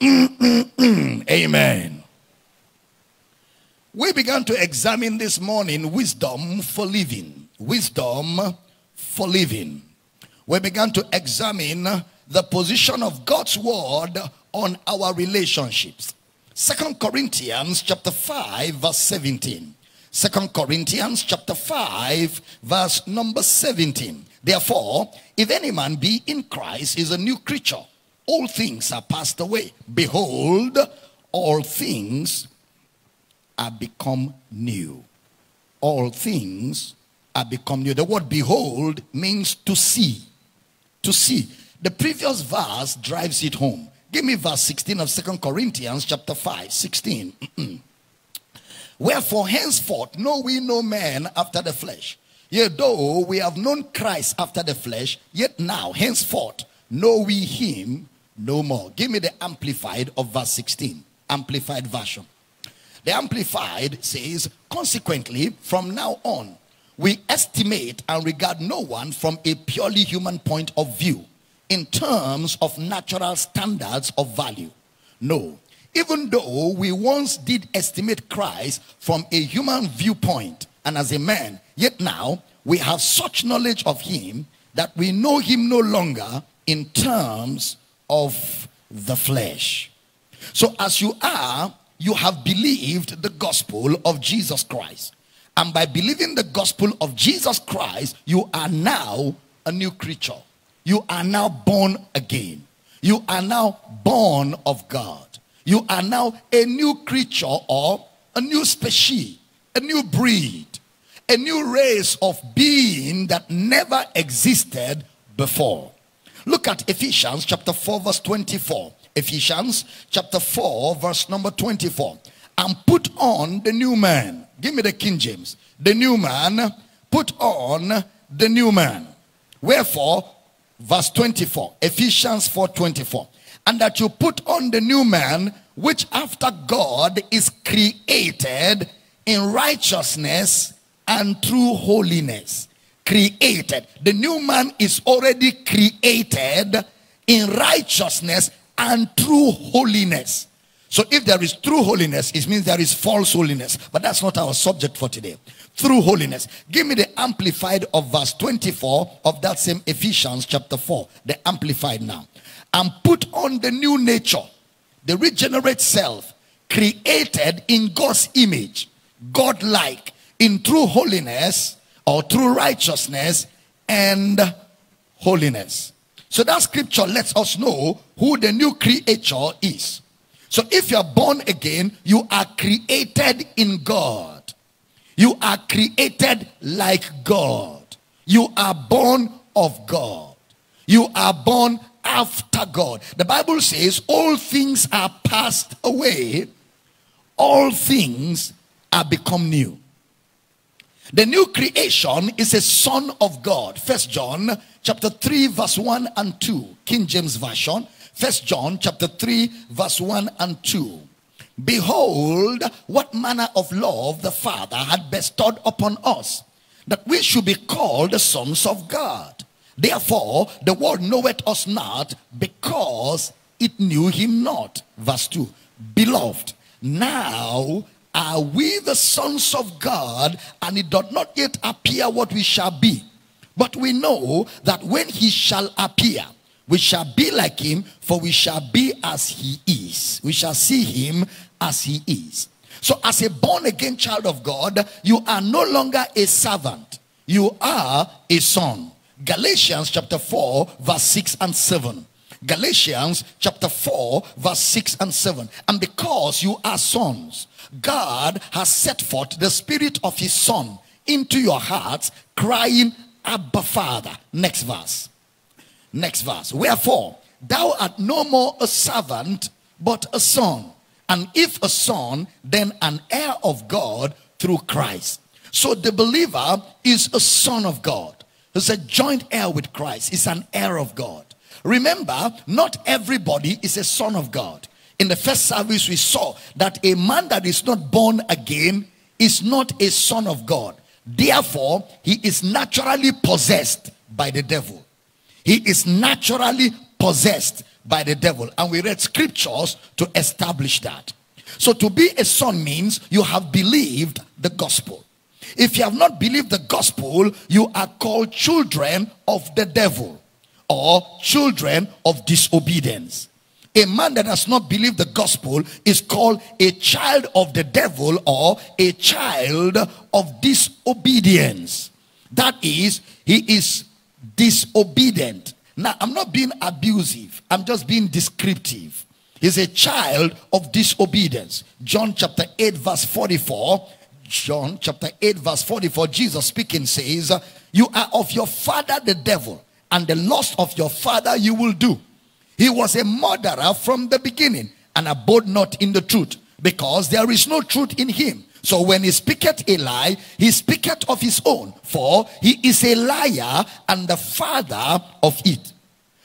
Amen. We began to examine this morning wisdom for living. Wisdom for living. We began to examine the position of God's word on our relationships. Second Corinthians chapter 5 verse 17. Second Corinthians chapter 5 verse number 17. Therefore, if any man be in Christ is a new creature. All things are passed away. Behold, all things are become new. All things are become new. The word behold means to see. To see. The previous verse drives it home. Give me verse 16 of Second Corinthians chapter 5, 16. Wherefore henceforth know we no man after the flesh. Yet though we have known Christ after the flesh, yet now henceforth know we him no more. Give me the amplified of verse 16. Amplified version. The amplified says, consequently, from now on, we estimate and regard no one from a purely human point of view in terms of natural standards of value. No. Even though we once did estimate Christ from a human viewpoint and as a man, yet now we have such knowledge of him that we know him no longer in terms of the flesh. So as you are, you have believed the gospel of Jesus Christ. And by believing the gospel of Jesus Christ, you are now a new creature. You are now born again. You are now born of God. You are now a new creature or a new species, a new breed, a new race of being that never existed before. Look at Ephesians chapter 4 verse 24. Ephesians chapter 4 verse number 24. And put on the new man. Give me the King James. The new man. Put on the new man. Wherefore, verse 24. Ephesians 4 24. And that you put on the new man, which after God is created in righteousness and true holiness created. The new man is already created in righteousness and true holiness. So if there is true holiness, it means there is false holiness. But that's not our subject for today. True holiness. Give me the amplified of verse 24 of that same Ephesians chapter 4. The amplified now. And put on the new nature, the regenerate self, created in God's image, God-like, in true holiness or true righteousness and holiness. So that scripture lets us know who the new creature is. So if you are born again, you are created in God. You are created like God. You are born of God. You are born after God. The Bible says all things are passed away. All things are become new. The new creation is a son of God. First John chapter 3 verse 1 and 2. King James Version. First John chapter 3 verse 1 and 2. Behold, what manner of love the Father had bestowed upon us, that we should be called the sons of God. Therefore, the world knoweth us not because it knew him not. Verse 2. Beloved, now are we the sons of God, and it doth not yet appear what we shall be. But we know that when he shall appear, we shall be like him, for we shall be as he is. We shall see him as he is. So, as a born again child of God, you are no longer a servant, you are a son. Galatians chapter 4, verse 6 and 7. Galatians chapter 4, verse 6 and 7. And because you are sons, God has set forth the spirit of his son into your hearts, crying, Abba Father. Next verse. Next verse. Wherefore, thou art no more a servant, but a son. And if a son, then an heir of God through Christ. So the believer is a son of God. He's a joint heir with Christ. He's an heir of God. Remember, not everybody is a son of God. In the first service, we saw that a man that is not born again is not a son of God. Therefore, he is naturally possessed by the devil. He is naturally possessed by the devil. And we read scriptures to establish that. So to be a son means you have believed the gospel. If you have not believed the gospel, you are called children of the devil or children of disobedience. A man that does not believe the gospel is called a child of the devil or a child of disobedience. That is, he is disobedient. Now, I'm not being abusive, I'm just being descriptive. He's a child of disobedience. John chapter 8, verse 44. John chapter 8, verse 44, Jesus speaking says, You are of your father the devil, and the lust of your father you will do. He was a murderer from the beginning and abode not in the truth because there is no truth in him. So when he speaketh a lie, he speaketh of his own, for he is a liar and the father of it.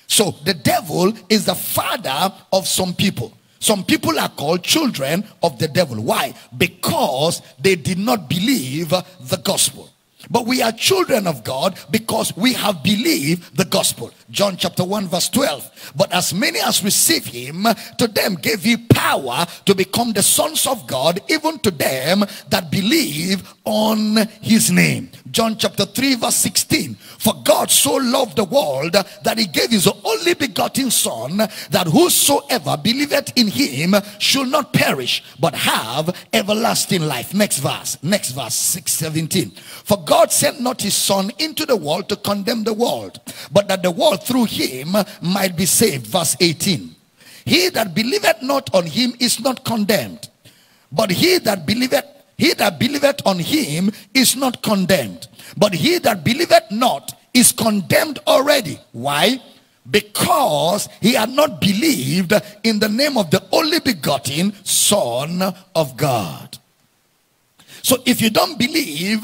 So the devil is the father of some people. Some people are called children of the devil. Why? Because they did not believe the gospel. But we are children of God because we have believed the gospel. John chapter 1 verse 12. But as many as receive him, to them gave he power to become the sons of God, even to them that believe on his name. John chapter 3 verse 16. For God so loved the world that he gave his only begotten son that whosoever believeth in him should not perish but have everlasting life. Next verse. Next verse 617. For God sent not his son into the world to condemn the world, but that the world through him might be saved. Verse 18. He that believeth not on him is not condemned, but he that believeth he that believeth on him is not condemned, but he that believeth not is condemned already. Why? Because he had not believed in the name of the only begotten Son of God. So if you don't believe,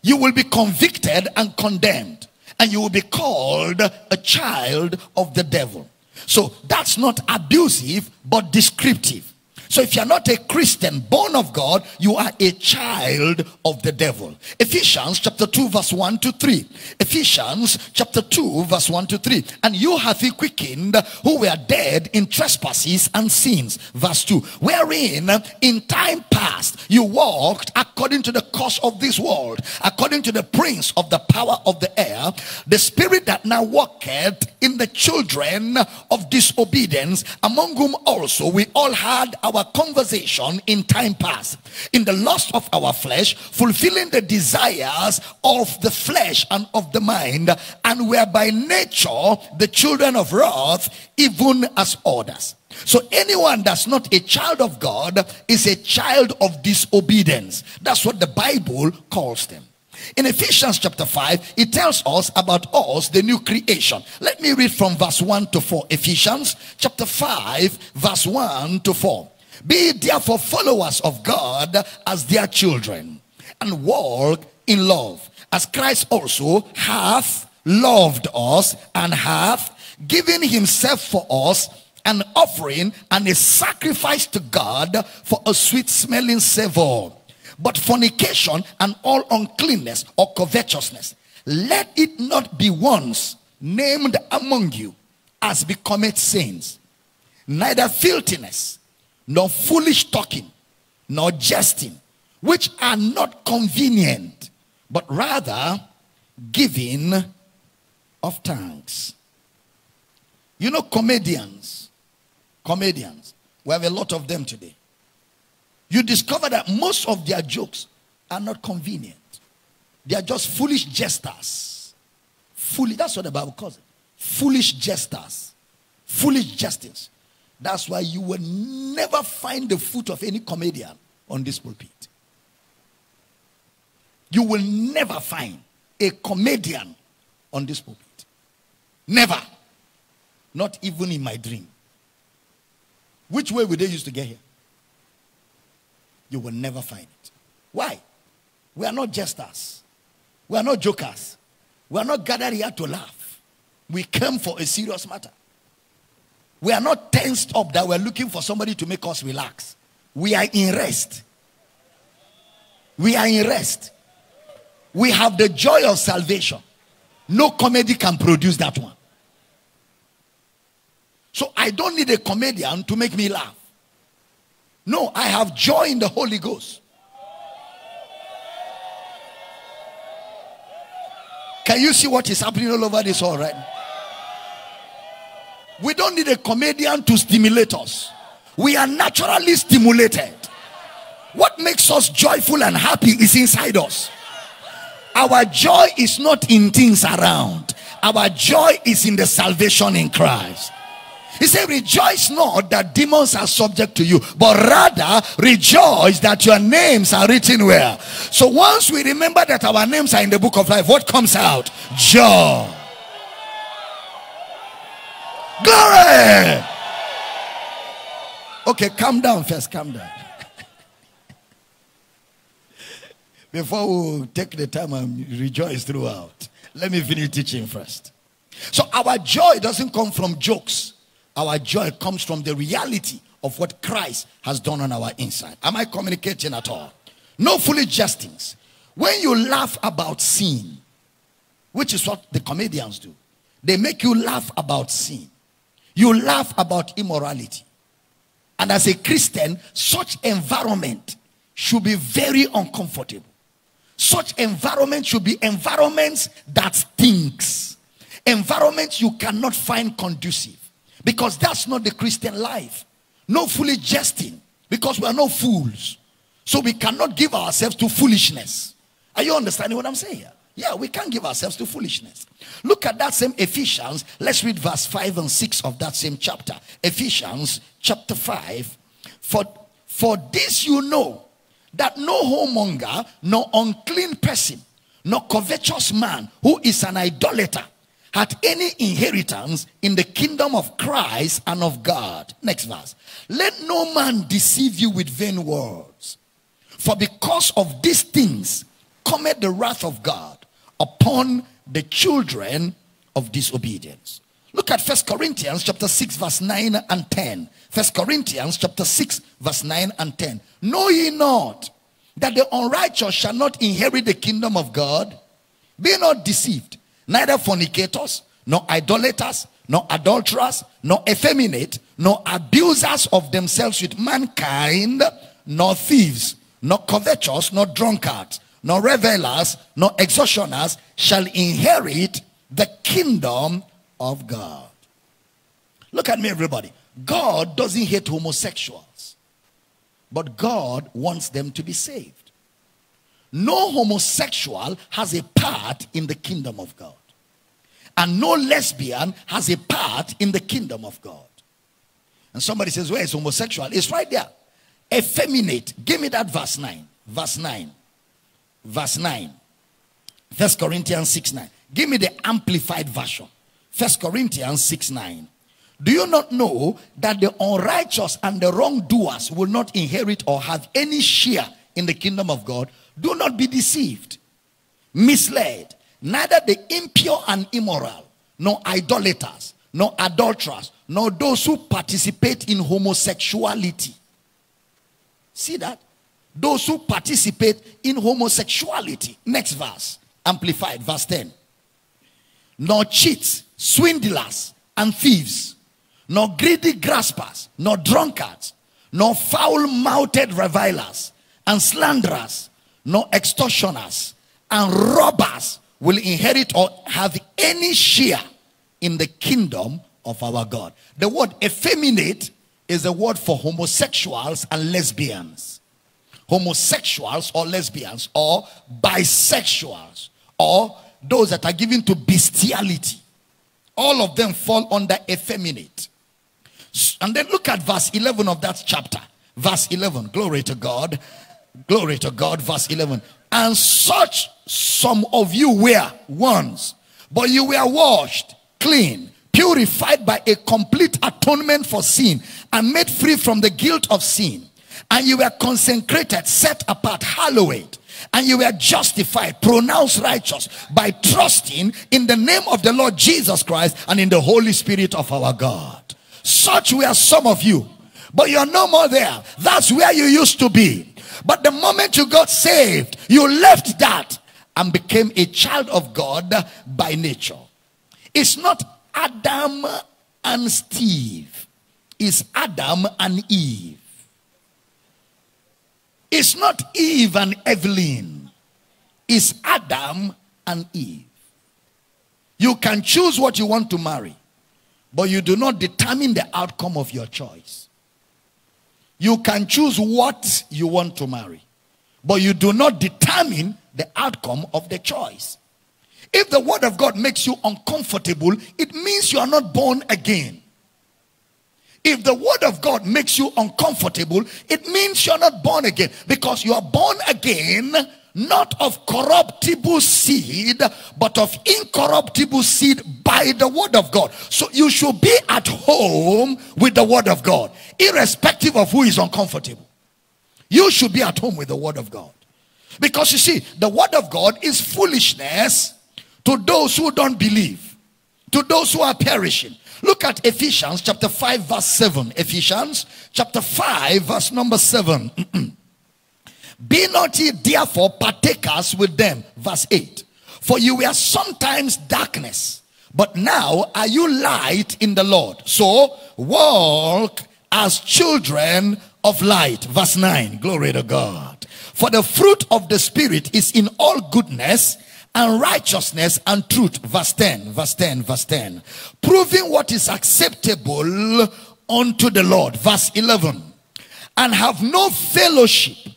you will be convicted and condemned, and you will be called a child of the devil. So that's not abusive, but descriptive. So if you're not a Christian born of God, you are a child of the devil. Ephesians chapter 2 verse 1 to 3. Ephesians chapter 2 verse 1 to 3. And you have he quickened who were dead in trespasses and sins. Verse 2. Wherein in time past you walked according to the course of this world, according to the prince of the power of the air, the spirit that now walketh in the children of disobedience, among whom also we all had our conversation in time past in the lust of our flesh, fulfilling the desires of the flesh and of the mind, and were by nature the children of wrath, even as others. So anyone that's not a child of God is a child of disobedience. That's what the Bible calls them. In Ephesians chapter 5, it tells us about us, the new creation. Let me read from verse 1 to 4. Ephesians chapter 5, verse 1 to 4. Be therefore followers of God as their children and walk in love as Christ also hath loved us and hath given himself for us an offering and a sacrifice to God for a sweet smelling savor. But fornication and all uncleanness or covetousness, let it not be once named among you as becometh saints, neither filthiness nor foolish talking, nor jesting, which are not convenient, but rather giving of thanks. You know, comedians, comedians, we have a lot of them today. You discover that most of their jokes are not convenient. They are just foolish jesters. Foolish, that's what the Bible calls it. Foolish jesters. Foolish jesters. That's why you will never find the foot of any comedian on this pulpit. You will never find a comedian on this pulpit. Never. Not even in my dream. Which way would they used to get here? You will never find it. Why? We are not jesters. We are not jokers. We are not gathered here to laugh. We came for a serious matter. We are not tensed up that we're looking for somebody to make us relax. We are in rest. We are in rest. We have the joy of salvation. No comedy can produce that one. So I don't need a comedian to make me laugh. No, I have joy in the Holy Ghost. Can you see what is happening all over this all right? We don't need a comedian to stimulate us. We are naturally stimulated. What makes us joyful and happy is inside us. Our joy is not in things around. Our joy is in the salvation in Christ. He said, Rejoice not that demons are subject to you, but rather rejoice that your names are written where. So once we remember that our names are in the book of life, what comes out? Joy. Glory. Okay, calm down first, calm down. Before we take the time and rejoice throughout, let me finish teaching first. So, our joy doesn't come from jokes, our joy comes from the reality of what Christ has done on our inside. Am I communicating at all? No foolish jestings. When you laugh about sin, which is what the comedians do, they make you laugh about sin. You laugh about immorality. And as a Christian, such environment should be very uncomfortable. Such environment should be environments that stinks. Environments you cannot find conducive. Because that's not the Christian life. No foolish jesting. Because we are no fools. So we cannot give ourselves to foolishness. Are you understanding what I'm saying here? Yeah, we can't give ourselves to foolishness. Look at that same Ephesians. Let's read verse 5 and 6 of that same chapter. Ephesians chapter 5. For, for this you know that no whoremonger, no unclean person, no covetous man who is an idolater had any inheritance in the kingdom of Christ and of God. Next verse. Let no man deceive you with vain words. For because of these things cometh the wrath of God upon the children of disobedience. Look at First Corinthians chapter 6 verse 9 and 10. First Corinthians chapter 6 verse 9 and 10. Know ye not that the unrighteous shall not inherit the kingdom of God? Be not deceived. Neither fornicators, nor idolaters, nor adulterers, nor effeminate, nor abusers of themselves with mankind, nor thieves, nor covetous, nor drunkards, nor revelers, nor extortioners shall inherit the kingdom of God. Look at me, everybody. God doesn't hate homosexuals, but God wants them to be saved. No homosexual has a part in the kingdom of God, and no lesbian has a part in the kingdom of God. And somebody says, Where is homosexual? It's right there. Effeminate. Give me that verse 9. Verse 9 verse 9. First Corinthians 6 9. Give me the amplified version. First Corinthians 6 9. Do you not know that the unrighteous and the wrongdoers will not inherit or have any share in the kingdom of God? Do not be deceived, misled. Neither the impure and immoral, nor idolaters, nor adulterers, nor those who participate in homosexuality. See that? Those who participate in homosexuality. Next verse, amplified, verse 10. Nor cheats, swindlers, and thieves, nor greedy graspers, nor drunkards, nor foul mouthed revilers, and slanderers, nor extortioners, and robbers will inherit or have any share in the kingdom of our God. The word effeminate is a word for homosexuals and lesbians homosexuals or lesbians or bisexuals or those that are given to bestiality. All of them fall under effeminate. And then look at verse 11 of that chapter. Verse 11. Glory to God. Glory to God. Verse 11. And such some of you were once, but you were washed, clean, purified by a complete atonement for sin, and made free from the guilt of sin and you were consecrated, set apart, hallowed, and you were justified, pronounced righteous by trusting in the name of the Lord Jesus Christ and in the Holy Spirit of our God. Such were some of you, but you're no more there. That's where you used to be. But the moment you got saved, you left that and became a child of God by nature. It's not Adam and Steve. It's Adam and Eve. It's not Eve and Evelyn. It's Adam and Eve. You can choose what you want to marry, but you do not determine the outcome of your choice. You can choose what you want to marry, but you do not determine the outcome of the choice. If the word of God makes you uncomfortable, it means you are not born again. If the word of God makes you uncomfortable, it means you're not born again because you are born again not of corruptible seed, but of incorruptible seed by the word of God. So you should be at home with the word of God, irrespective of who is uncomfortable. You should be at home with the word of God. Because you see, the word of God is foolishness to those who don't believe, to those who are perishing. Look at Ephesians chapter 5, verse 7. Ephesians chapter 5, verse number 7. Be not ye therefore partakers with them. Verse 8. For you were sometimes darkness, but now are you light in the Lord. So walk as children of light. Verse 9. Glory to God. For the fruit of the Spirit is in all goodness and righteousness and truth. Verse 10, verse 10, verse 10. Proving what is acceptable unto the Lord. Verse 11. And have no fellowship,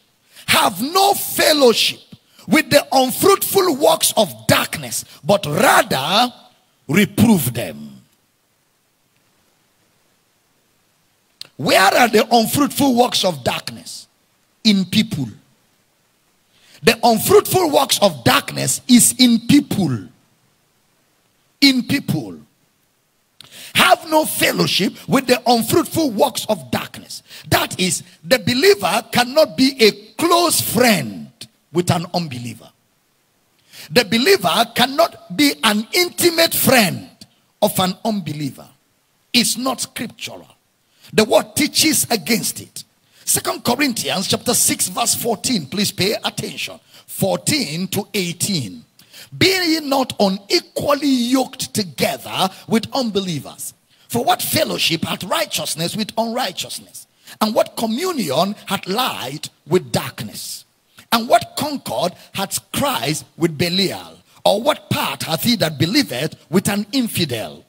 have no fellowship with the unfruitful works of darkness, but rather reprove them. Where are the unfruitful works of darkness? In people. The unfruitful works of darkness is in people. In people. Have no fellowship with the unfruitful works of darkness. That is, the believer cannot be a close friend with an unbeliever. The believer cannot be an intimate friend of an unbeliever. It's not scriptural. The word teaches against it. Second Corinthians chapter 6 verse 14. Please pay attention. 14 to 18. Be ye not unequally yoked together with unbelievers. For what fellowship hath righteousness with unrighteousness? And what communion hath light with darkness? And what concord hath Christ with Belial? Or what part hath he that believeth with an infidel?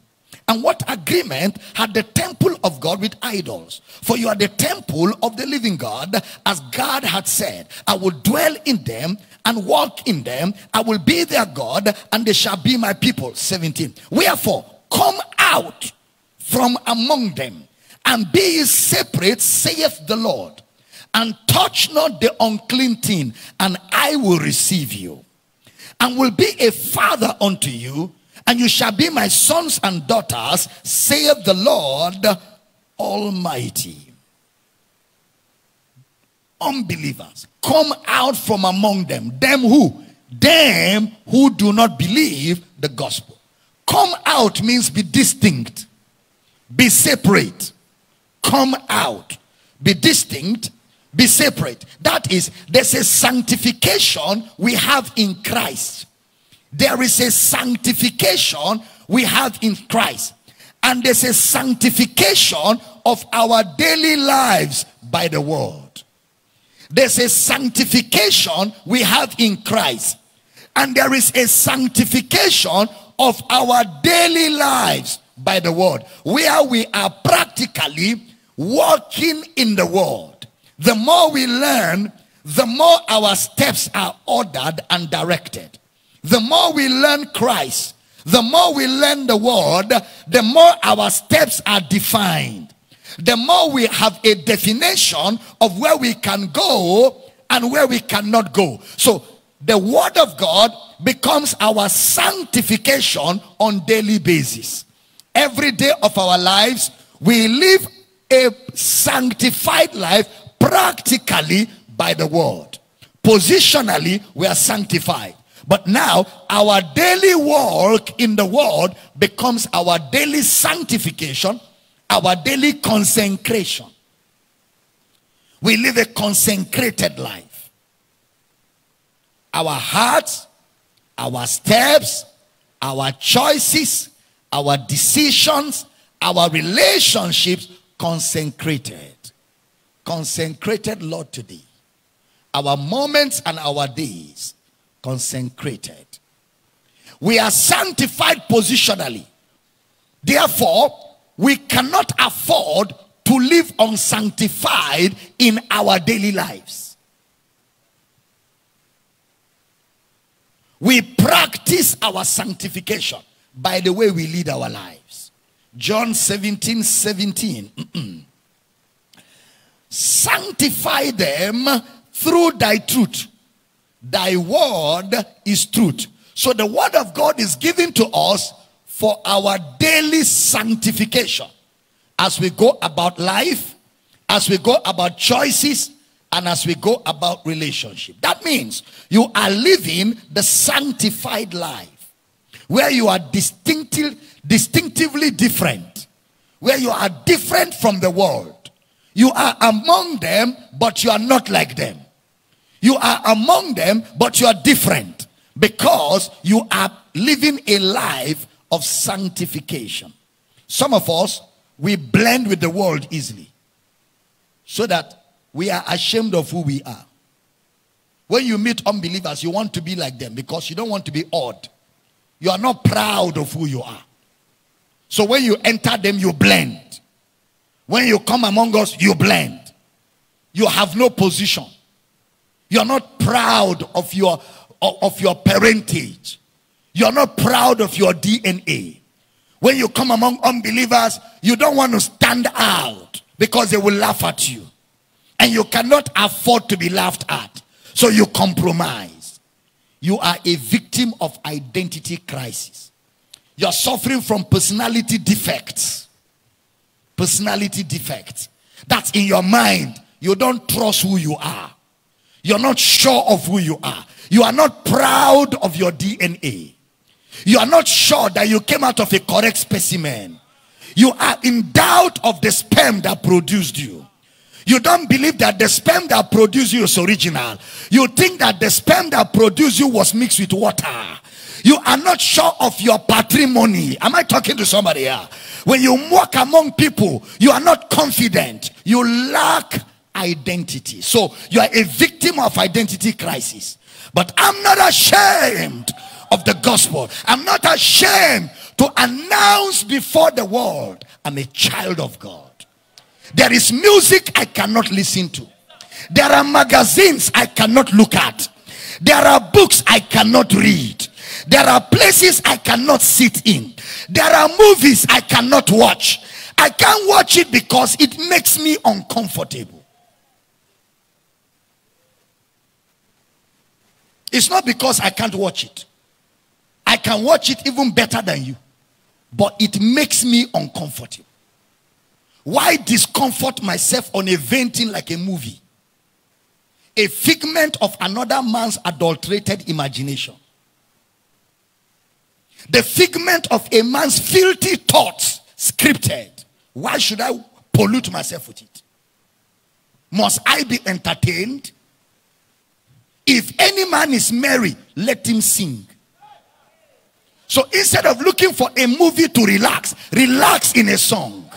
And what agreement had the temple of God with idols? For you are the temple of the living God, as God had said, I will dwell in them and walk in them. I will be their God, and they shall be my people. 17. Wherefore, come out from among them and be ye separate, saith the Lord, and touch not the unclean thing, and I will receive you, and will be a father unto you and you shall be my sons and daughters, saith the Lord Almighty. Unbelievers, come out from among them. Them who? Them who do not believe the gospel. Come out means be distinct, be separate. Come out, be distinct, be separate. That is, there's a sanctification we have in Christ. There is a sanctification we have in Christ. And there's a sanctification of our daily lives by the word. There's a sanctification we have in Christ. And there is a sanctification of our daily lives by the word. Where we are practically walking in the word. The more we learn, the more our steps are ordered and directed. The more we learn Christ, the more we learn the word, the more our steps are defined. The more we have a definition of where we can go and where we cannot go. So the word of God becomes our sanctification on daily basis. Every day of our lives, we live a sanctified life practically by the word. Positionally, we are sanctified. But now our daily work in the world becomes our daily sanctification, our daily consecration. We live a consecrated life. Our hearts, our steps, our choices, our decisions, our relationships consecrated. Consecrated, Lord, today. Our moments and our days consecrated. We are sanctified positionally. Therefore, we cannot afford to live unsanctified in our daily lives. We practice our sanctification by the way we lead our lives. John 17 17. Sanctify them through thy truth. Thy word is truth. So the word of God is given to us for our daily sanctification as we go about life, as we go about choices, and as we go about relationship. That means you are living the sanctified life where you are distinctive, distinctively different, where you are different from the world. You are among them, but you are not like them. You are among them, but you are different because you are living a life of sanctification. Some of us, we blend with the world easily so that we are ashamed of who we are. When you meet unbelievers, you want to be like them because you don't want to be odd. You are not proud of who you are. So when you enter them, you blend. When you come among us, you blend. You have no position. You are not proud of your of your parentage. You are not proud of your DNA. When you come among unbelievers, you don't want to stand out because they will laugh at you. And you cannot afford to be laughed at. So you compromise. You are a victim of identity crisis. You're suffering from personality defects. Personality defects. That's in your mind. You don't trust who you are. You're not sure of who you are. You are not proud of your DNA. You are not sure that you came out of a correct specimen. You are in doubt of the sperm that produced you. You don't believe that the sperm that produced you is original. You think that the sperm that produced you was mixed with water. You are not sure of your patrimony. Am I talking to somebody here? When you walk among people, you are not confident. You lack identity. So you are a victim of identity crisis. But I'm not ashamed of the gospel. I'm not ashamed to announce before the world I'm a child of God. There is music I cannot listen to. There are magazines I cannot look at. There are books I cannot read. There are places I cannot sit in. There are movies I cannot watch. I can't watch it because it makes me uncomfortable. It's not because I can't watch it. I can watch it even better than you. But it makes me uncomfortable. Why discomfort myself on a vain thing like a movie? A figment of another man's adulterated imagination. The figment of a man's filthy thoughts, scripted. Why should I pollute myself with it? Must I be entertained? If any man is merry, let him sing. So instead of looking for a movie to relax, relax in a song.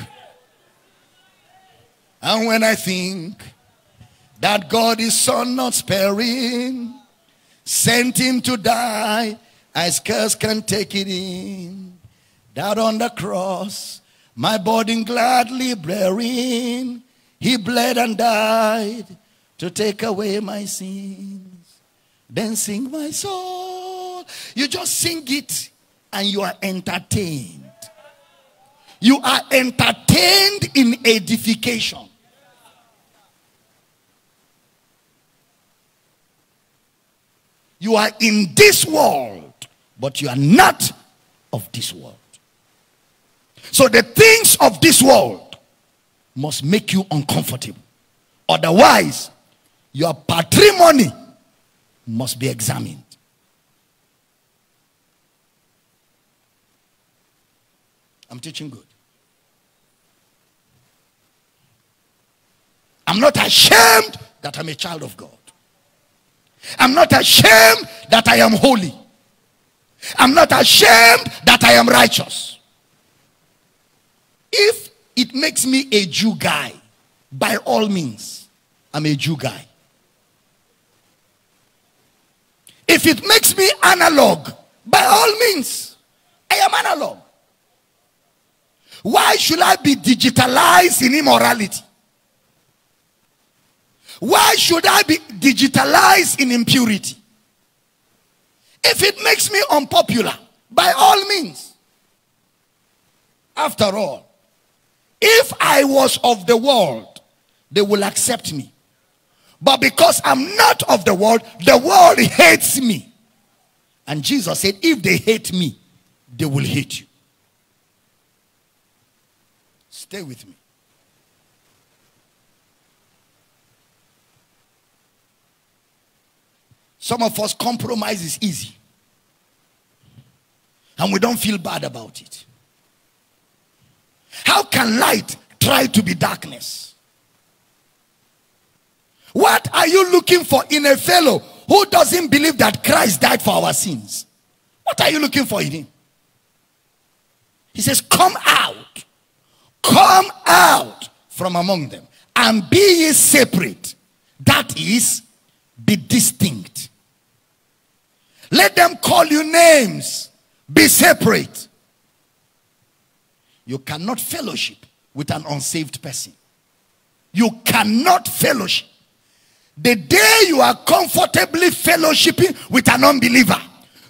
And when I think that God is so not sparing, sent him to die, I scarce can take it in. That on the cross, my body gladly bearing, he bled and died to take away my sins. Then sing my soul. You just sing it and you are entertained. You are entertained in edification. You are in this world, but you are not of this world. So the things of this world must make you uncomfortable. Otherwise, your patrimony must be examined. I'm teaching good. I'm not ashamed that I'm a child of God. I'm not ashamed that I am holy. I'm not ashamed that I am righteous. If it makes me a Jew guy, by all means, I'm a Jew guy. If it makes me analog, by all means, I am analog. Why should I be digitalized in immorality? Why should I be digitalized in impurity? If it makes me unpopular, by all means. After all, if I was of the world, they will accept me. But because I'm not of the world, the world hates me. And Jesus said, if they hate me, they will hate you. Stay with me. Some of us compromise is easy. And we don't feel bad about it. How can light try to be darkness? What are you looking for in a fellow who doesn't believe that Christ died for our sins? What are you looking for in him? He says, Come out, come out from among them and be ye separate. That is, be distinct. Let them call you names. Be separate. You cannot fellowship with an unsaved person. You cannot fellowship. The day you are comfortably fellowshipping with an unbeliever,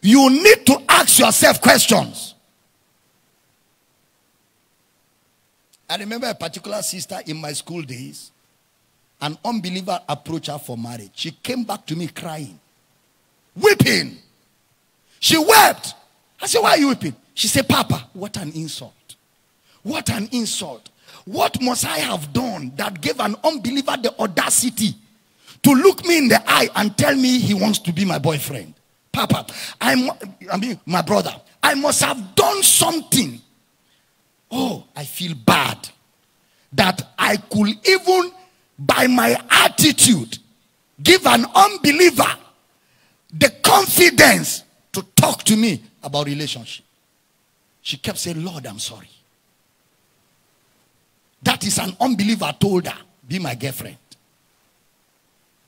you need to ask yourself questions. I remember a particular sister in my school days. An unbeliever approached her for marriage. She came back to me crying, weeping. She wept. I said, Why are you weeping? She said, Papa, what an insult. What an insult. What must I have done that gave an unbeliever the audacity to look me in the eye and tell me he wants to be my boyfriend? Papa, I'm, I mean, my brother, I must have done something. Oh, I feel bad that I could even, by my attitude, give an unbeliever the confidence to talk to me about relationship. She kept saying, Lord, I'm sorry. That is an unbeliever told her, be my girlfriend.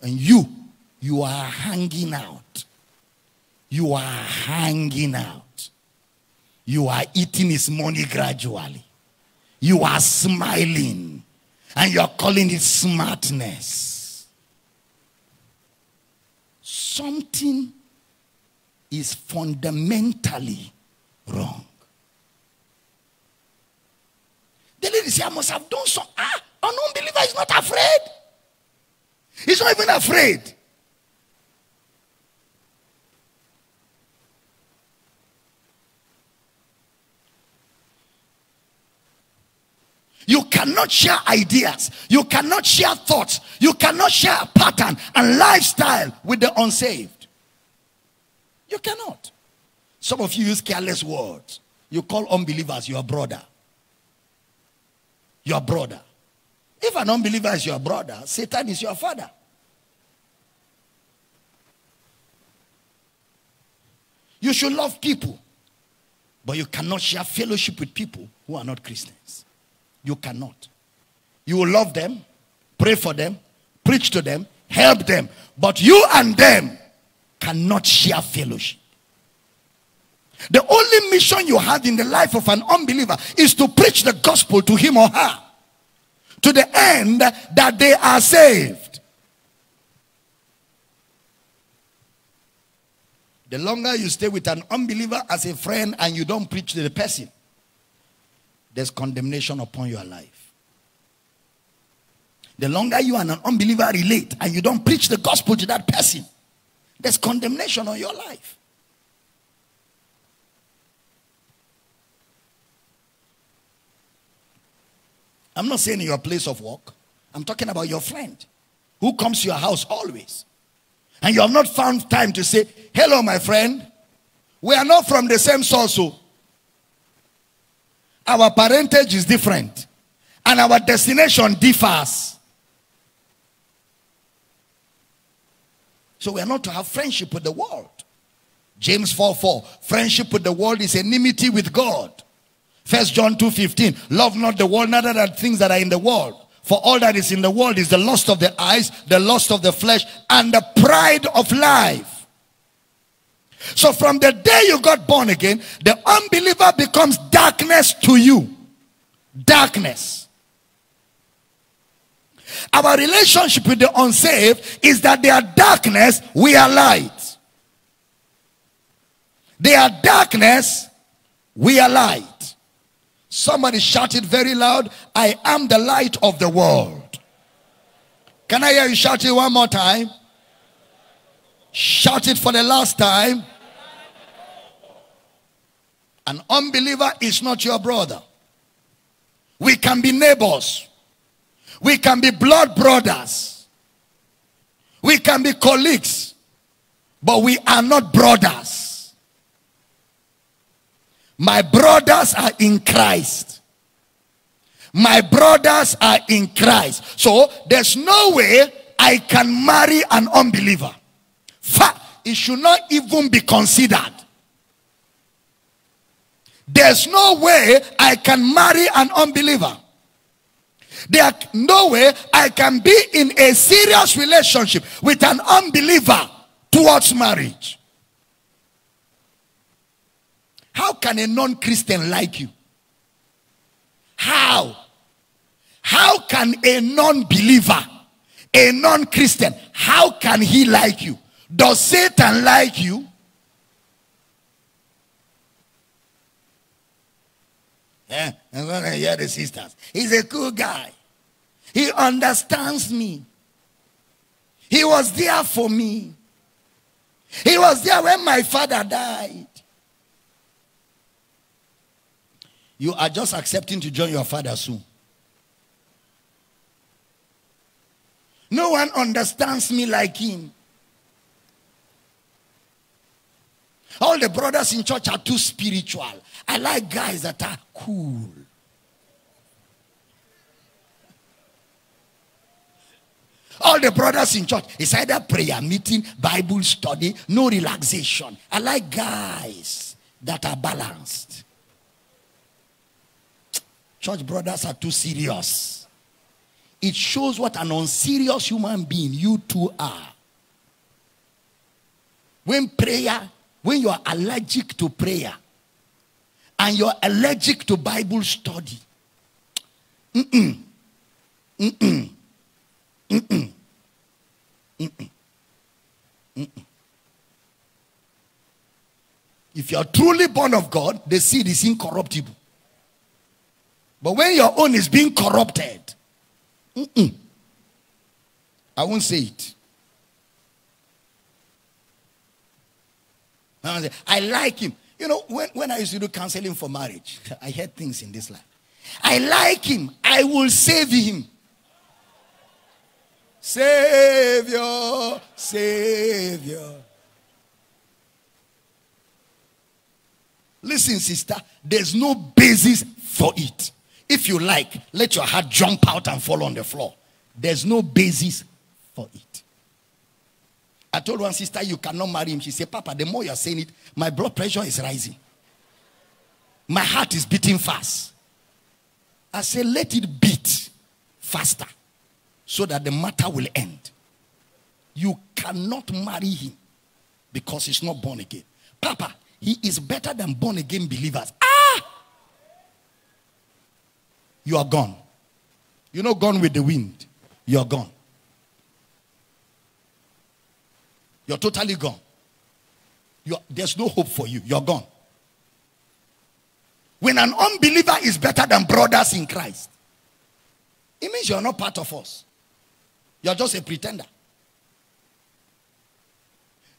And you, you are hanging out. You are hanging out. You are eating his money gradually. You are smiling. And you are calling it smartness. Something is fundamentally wrong. The lady said, I must have done some. Ah, an unbeliever is not afraid. He's not even afraid. You cannot share ideas. You cannot share thoughts. You cannot share a pattern and lifestyle with the unsaved. You cannot. Some of you use careless words. You call unbelievers your brother. Your brother. If an unbeliever is your brother, Satan is your father. You should love people, but you cannot share fellowship with people who are not Christians. You cannot. You will love them, pray for them, preach to them, help them, but you and them cannot share fellowship. The only mission you have in the life of an unbeliever is to preach the gospel to him or her to the end that they are saved. The longer you stay with an unbeliever as a friend and you don't preach to the person, there's condemnation upon your life. The longer you and an unbeliever relate and you don't preach the gospel to that person, there's condemnation on your life. I'm not saying in your place of work. I'm talking about your friend who comes to your house always. And you have not found time to say, Hello, my friend. We are not from the same source. Oh. Our parentage is different. And our destination differs. So we are not to have friendship with the world. James 4 4. Friendship with the world is enmity with God. First John 2:15. Love not the world, neither the things that are in the world. For all that is in the world is the lust of the eyes, the lust of the flesh, and the pride of life. So from the day you got born again, the unbeliever becomes darkness to you. Darkness. Our relationship with the unsaved is that they are darkness, we are light. They are darkness, we are light. Somebody shout it very loud. I am the light of the world. Can I hear you shout it one more time? Shout it for the last time. An unbeliever is not your brother. We can be neighbors. We can be blood brothers. We can be colleagues. But we are not brothers. My brothers are in Christ. My brothers are in Christ. So there's no way I can marry an unbeliever. Fa- it should not even be considered. There's no way I can marry an unbeliever. There's no way I can be in a serious relationship with an unbeliever towards marriage. How can a non Christian like you? How? How can a non believer, a non Christian, how can he like you? Does Satan like you? Yeah, I'm gonna hear the sisters. He's a cool guy. He understands me. He was there for me. He was there when my father died. You are just accepting to join your father soon. No one understands me like him. All the brothers in church are too spiritual. I like guys that are cool. All the brothers in church, it's either prayer meeting, Bible study, no relaxation. I like guys that are balanced. Church brothers are too serious. It shows what an unserious human being you two are. When prayer, when you are allergic to prayer and you're allergic to Bible study, mm-mm, mm-mm, mm-mm, mm-mm, mm-mm. If you are truly born of God, the seed is incorruptible. But when your own is being corrupted, mm-mm, I won't say it. I like him. You know, when, when I used to do counseling for marriage, I heard things in this life. I like him. I will save him. Savior, Savior. Listen, sister, there's no basis for it. If you like, let your heart jump out and fall on the floor. There's no basis for it. I told one sister, You cannot marry him. She said, Papa, the more you're saying it, my blood pressure is rising. My heart is beating fast. I said, Let it beat faster so that the matter will end. You cannot marry him because he's not born again. Papa, he is better than born again believers. You are gone. You're not gone with the wind. You're gone. You're totally gone. You're, there's no hope for you. You're gone. When an unbeliever is better than brothers in Christ, it means you're not part of us. You're just a pretender.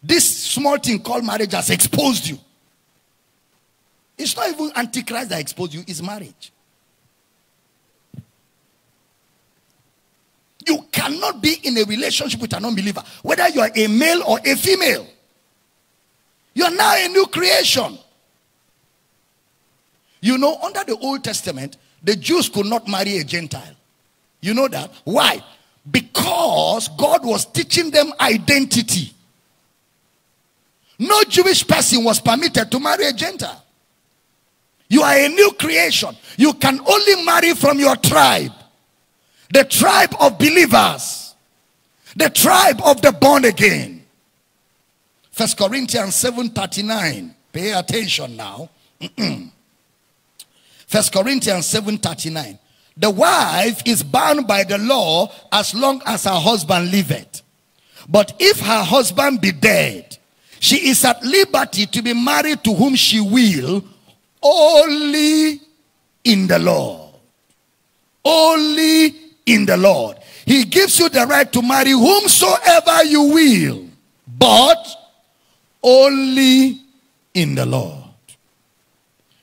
This small thing called marriage has exposed you. It's not even Antichrist that exposed you, it's marriage. You cannot be in a relationship with an unbeliever, whether you are a male or a female. You are now a new creation. You know, under the Old Testament, the Jews could not marry a Gentile. You know that? Why? Because God was teaching them identity. No Jewish person was permitted to marry a Gentile. You are a new creation. You can only marry from your tribe. The tribe of believers. The tribe of the born again. First Corinthians 7:39. Pay attention now. First Corinthians 7:39. The wife is bound by the law as long as her husband liveth. But if her husband be dead, she is at liberty to be married to whom she will, only in the Lord. Only in the Lord. He gives you the right to marry whomsoever you will, but only in the Lord.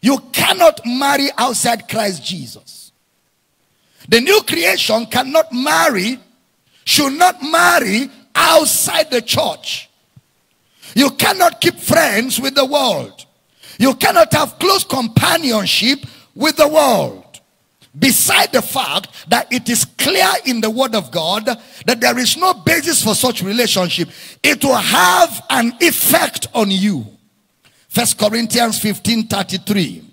You cannot marry outside Christ Jesus. The new creation cannot marry, should not marry outside the church. You cannot keep friends with the world. You cannot have close companionship with the world. Beside the fact that it is clear in the word of God that there is no basis for such relationship, it will have an effect on you. First Corinthians 15 33.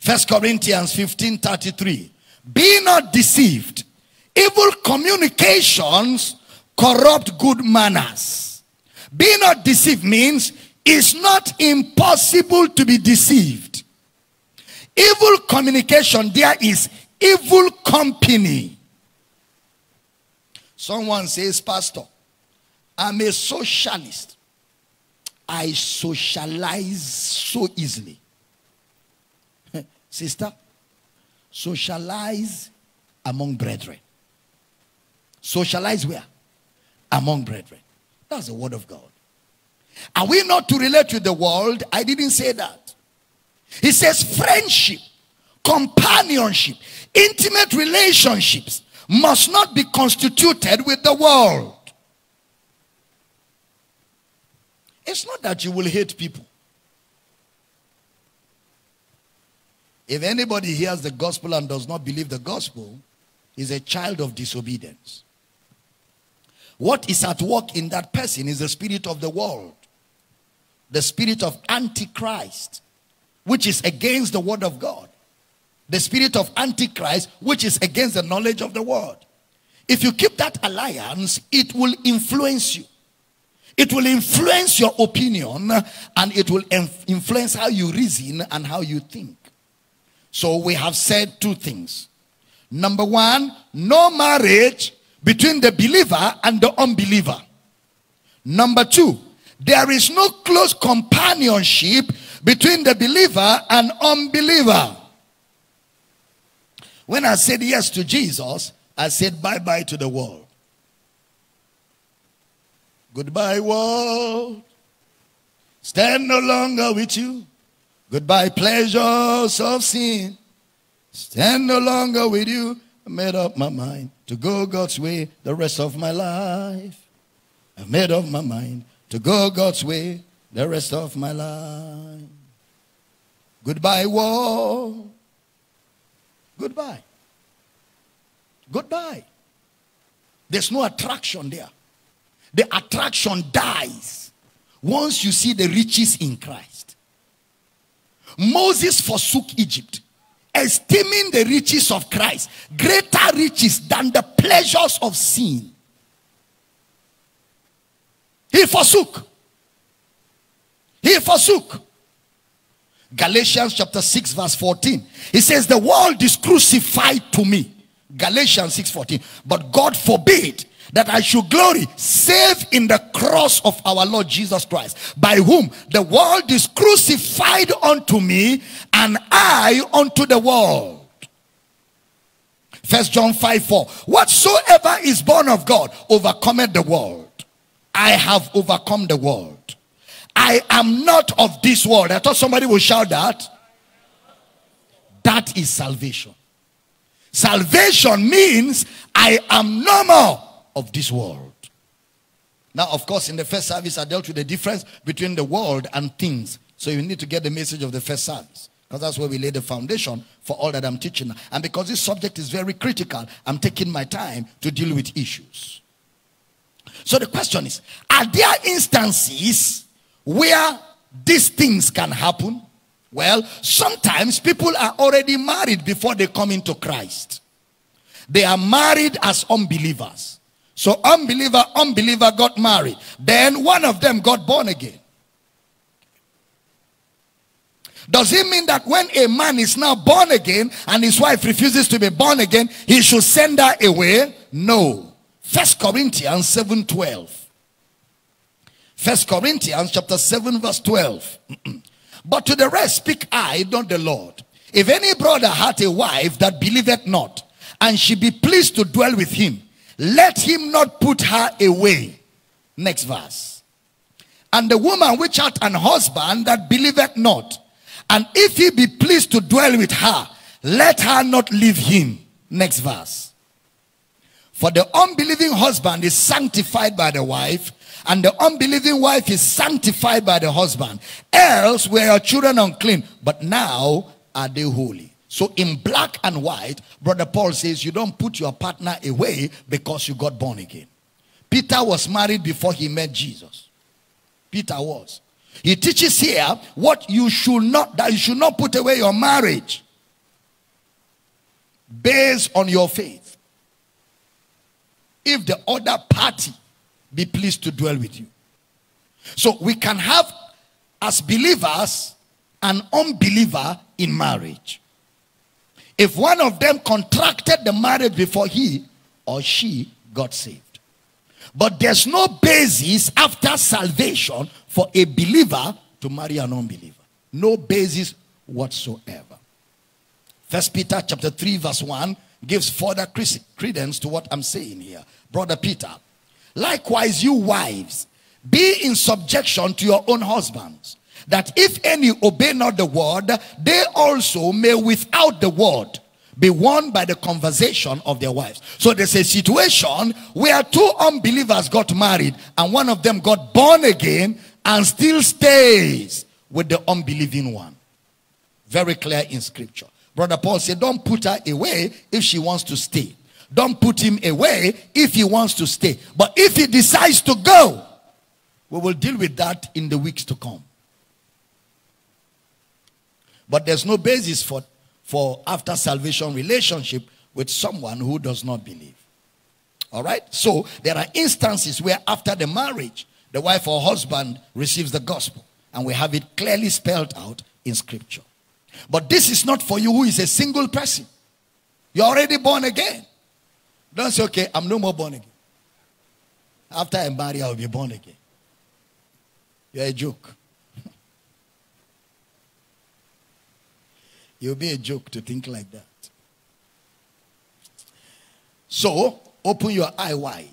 First Corinthians 15 33. Be not deceived. Evil communications corrupt good manners. Be not deceived means it's not impossible to be deceived. Evil communication, there is evil company. Someone says, Pastor, I'm a socialist. I socialize so easily. Sister, socialize among brethren. Socialize where? Among brethren. That's the word of God. Are we not to relate with the world? I didn't say that. He says friendship, companionship, intimate relationships must not be constituted with the world. It's not that you will hate people. If anybody hears the gospel and does not believe the gospel, is a child of disobedience. What is at work in that person is the spirit of the world, the spirit of Antichrist, which is against the word of God, the spirit of Antichrist, which is against the knowledge of the word. If you keep that alliance, it will influence you. It will influence your opinion and it will influence how you reason and how you think. So we have said two things. Number one, no marriage between the believer and the unbeliever. Number two, there is no close companionship between the believer and unbeliever. When I said yes to Jesus, I said bye bye to the world. Goodbye, world. Stand no longer with you. Goodbye, pleasures of sin. Stand no longer with you. I made up my mind to go God's way the rest of my life. I've made up my mind to go God's way the rest of my life. Goodbye, world. Goodbye. Goodbye. There's no attraction there the attraction dies once you see the riches in Christ. Moses forsook Egypt, esteeming the riches of Christ greater riches than the pleasures of sin. He forsook. He forsook. Galatians chapter 6 verse 14. He says the world is crucified to me. Galatians 6:14. But God forbid that I should glory save in the cross of our Lord Jesus Christ, by whom the world is crucified unto me and I unto the world. First John 5 4. Whatsoever is born of God overcometh the world. I have overcome the world. I am not of this world. I thought somebody would shout that. That is salvation. Salvation means I am no more of this world. Now, of course, in the first service, I dealt with the difference between the world and things. So you need to get the message of the first service. Because that's where we lay the foundation for all that I'm teaching. And because this subject is very critical, I'm taking my time to deal with issues. So the question is Are there instances where these things can happen? Well, sometimes people are already married before they come into Christ. They are married as unbelievers. So unbeliever, unbeliever got married. Then one of them got born again. Does it mean that when a man is now born again and his wife refuses to be born again, he should send her away? No. First Corinthians 7 12. First Corinthians chapter 7 verse 12. but to the rest speak I, not the Lord. If any brother hath a wife that believeth not, and she be pleased to dwell with him, let him not put her away. Next verse. And the woman which hath an husband that believeth not, and if he be pleased to dwell with her, let her not leave him. Next verse. For the unbelieving husband is sanctified by the wife, and the unbelieving wife is sanctified by the husband. Else were your children unclean, but now are they holy. So in black and white, Brother Paul says you don't put your partner away because you got born again. Peter was married before he met Jesus. Peter was. He teaches here what you should not, that you should not put away your marriage based on your faith. If the other party be pleased to dwell with you. So we can have, as believers, an unbeliever in marriage. If one of them contracted the marriage before he or she got saved. But there's no basis after salvation for a believer to marry an unbeliever. No basis whatsoever. First Peter chapter 3 verse 1 gives further credence to what I'm saying here. Brother Peter, likewise you wives, be in subjection to your own husbands, that if any obey not the word, they also may without the word be won by the conversation of their wives. So there's a situation where two unbelievers got married and one of them got born again and still stays with the unbelieving one. Very clear in scripture. Brother Paul said, Don't put her away if she wants to stay. Don't put him away if he wants to stay. But if he decides to go, we will deal with that in the weeks to come. But there's no basis for for after salvation relationship with someone who does not believe. All right? So there are instances where after the marriage, the wife or husband receives the gospel. And we have it clearly spelled out in scripture. But this is not for you who is a single person. You're already born again. Don't say, okay, I'm no more born again. After I marry, I'll be born again. You're a joke. You'll be a joke to think like that. So, open your eye wide.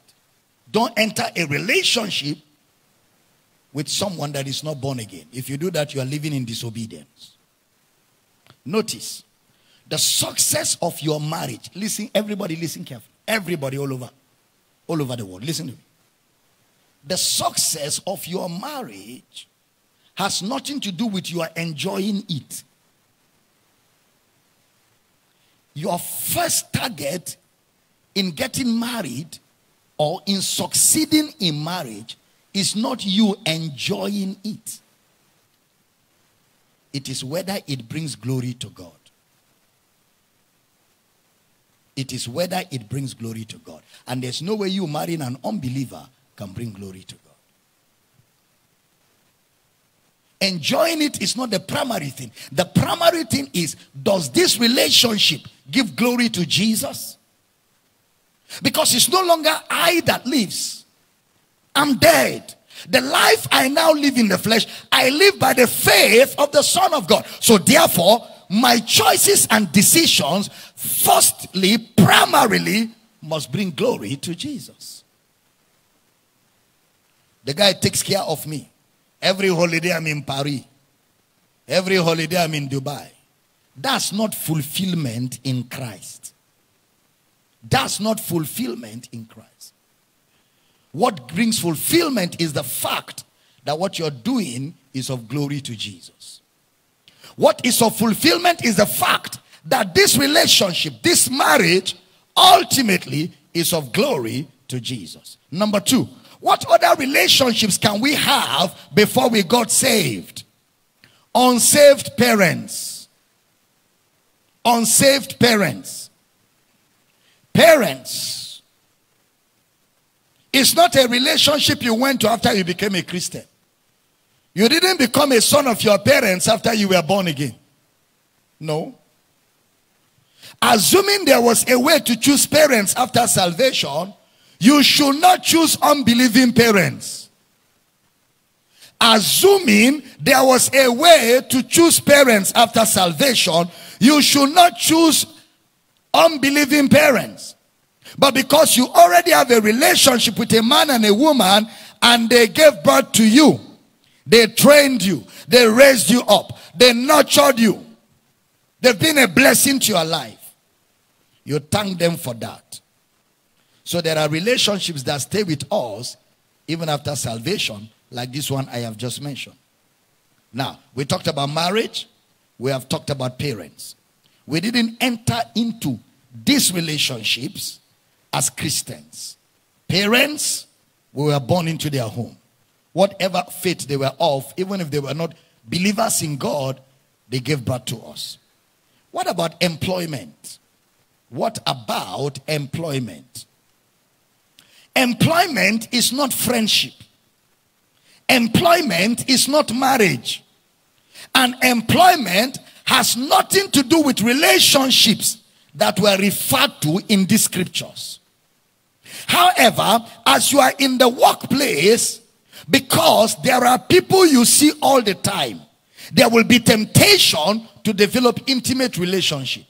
Don't enter a relationship with someone that is not born again. If you do that, you are living in disobedience. Notice the success of your marriage. Listen, everybody, listen carefully. Everybody all over, all over the world. Listen to me. The success of your marriage has nothing to do with you enjoying it. your first target in getting married or in succeeding in marriage is not you enjoying it. It is whether it brings glory to God. It is whether it brings glory to God. And there's no way you marrying an unbeliever can bring glory to God. Enjoying it is not the primary thing. The primary thing is does this relationship give glory to Jesus? Because it's no longer I that lives, I'm dead. The life I now live in the flesh, I live by the faith of the Son of God. So, therefore, my choices and decisions, firstly, primarily, must bring glory to Jesus. The guy takes care of me. Every holiday I'm in Paris. Every holiday I'm in Dubai. That's not fulfillment in Christ. That's not fulfillment in Christ. What brings fulfillment is the fact that what you're doing is of glory to Jesus. What is of fulfillment is the fact that this relationship, this marriage, ultimately is of glory to Jesus. Number two, what other relationships can we have before we got saved? Unsaved parents. Unsaved parents. Parents. It's not a relationship you went to after you became a Christian. You didn't become a son of your parents after you were born again. No. Assuming there was a way to choose parents after salvation, you should not choose unbelieving parents. Assuming there was a way to choose parents after salvation, you should not choose unbelieving parents. But because you already have a relationship with a man and a woman and they gave birth to you, they trained you, they raised you up, they nurtured you, they've been a blessing to your life. You thank them for that. So there are relationships that stay with us even after salvation, like this one I have just mentioned. Now, we talked about marriage, we have talked about parents. We didn't enter into these relationships as Christians. Parents, we were born into their home. Whatever faith they were of, even if they were not believers in God, they gave birth to us. What about employment? What about employment? Employment is not friendship. Employment is not marriage. And employment has nothing to do with relationships that were referred to in these scriptures. However, as you are in the workplace, because there are people you see all the time, there will be temptation to develop intimate relationship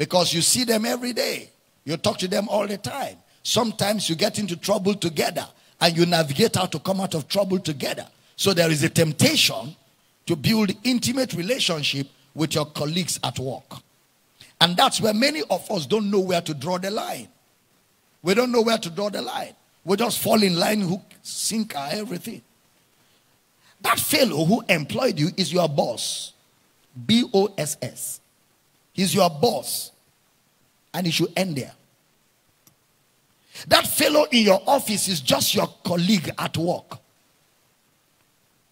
because you see them every day. You talk to them all the time. Sometimes you get into trouble together and you navigate how to come out of trouble together. So there is a temptation to build intimate relationship with your colleagues at work. And that's where many of us don't know where to draw the line. We don't know where to draw the line. We just fall in line, hook, sinker, everything. That fellow who employed you is your boss. B O S S. He's your boss. And he should end there. That fellow in your office is just your colleague at work.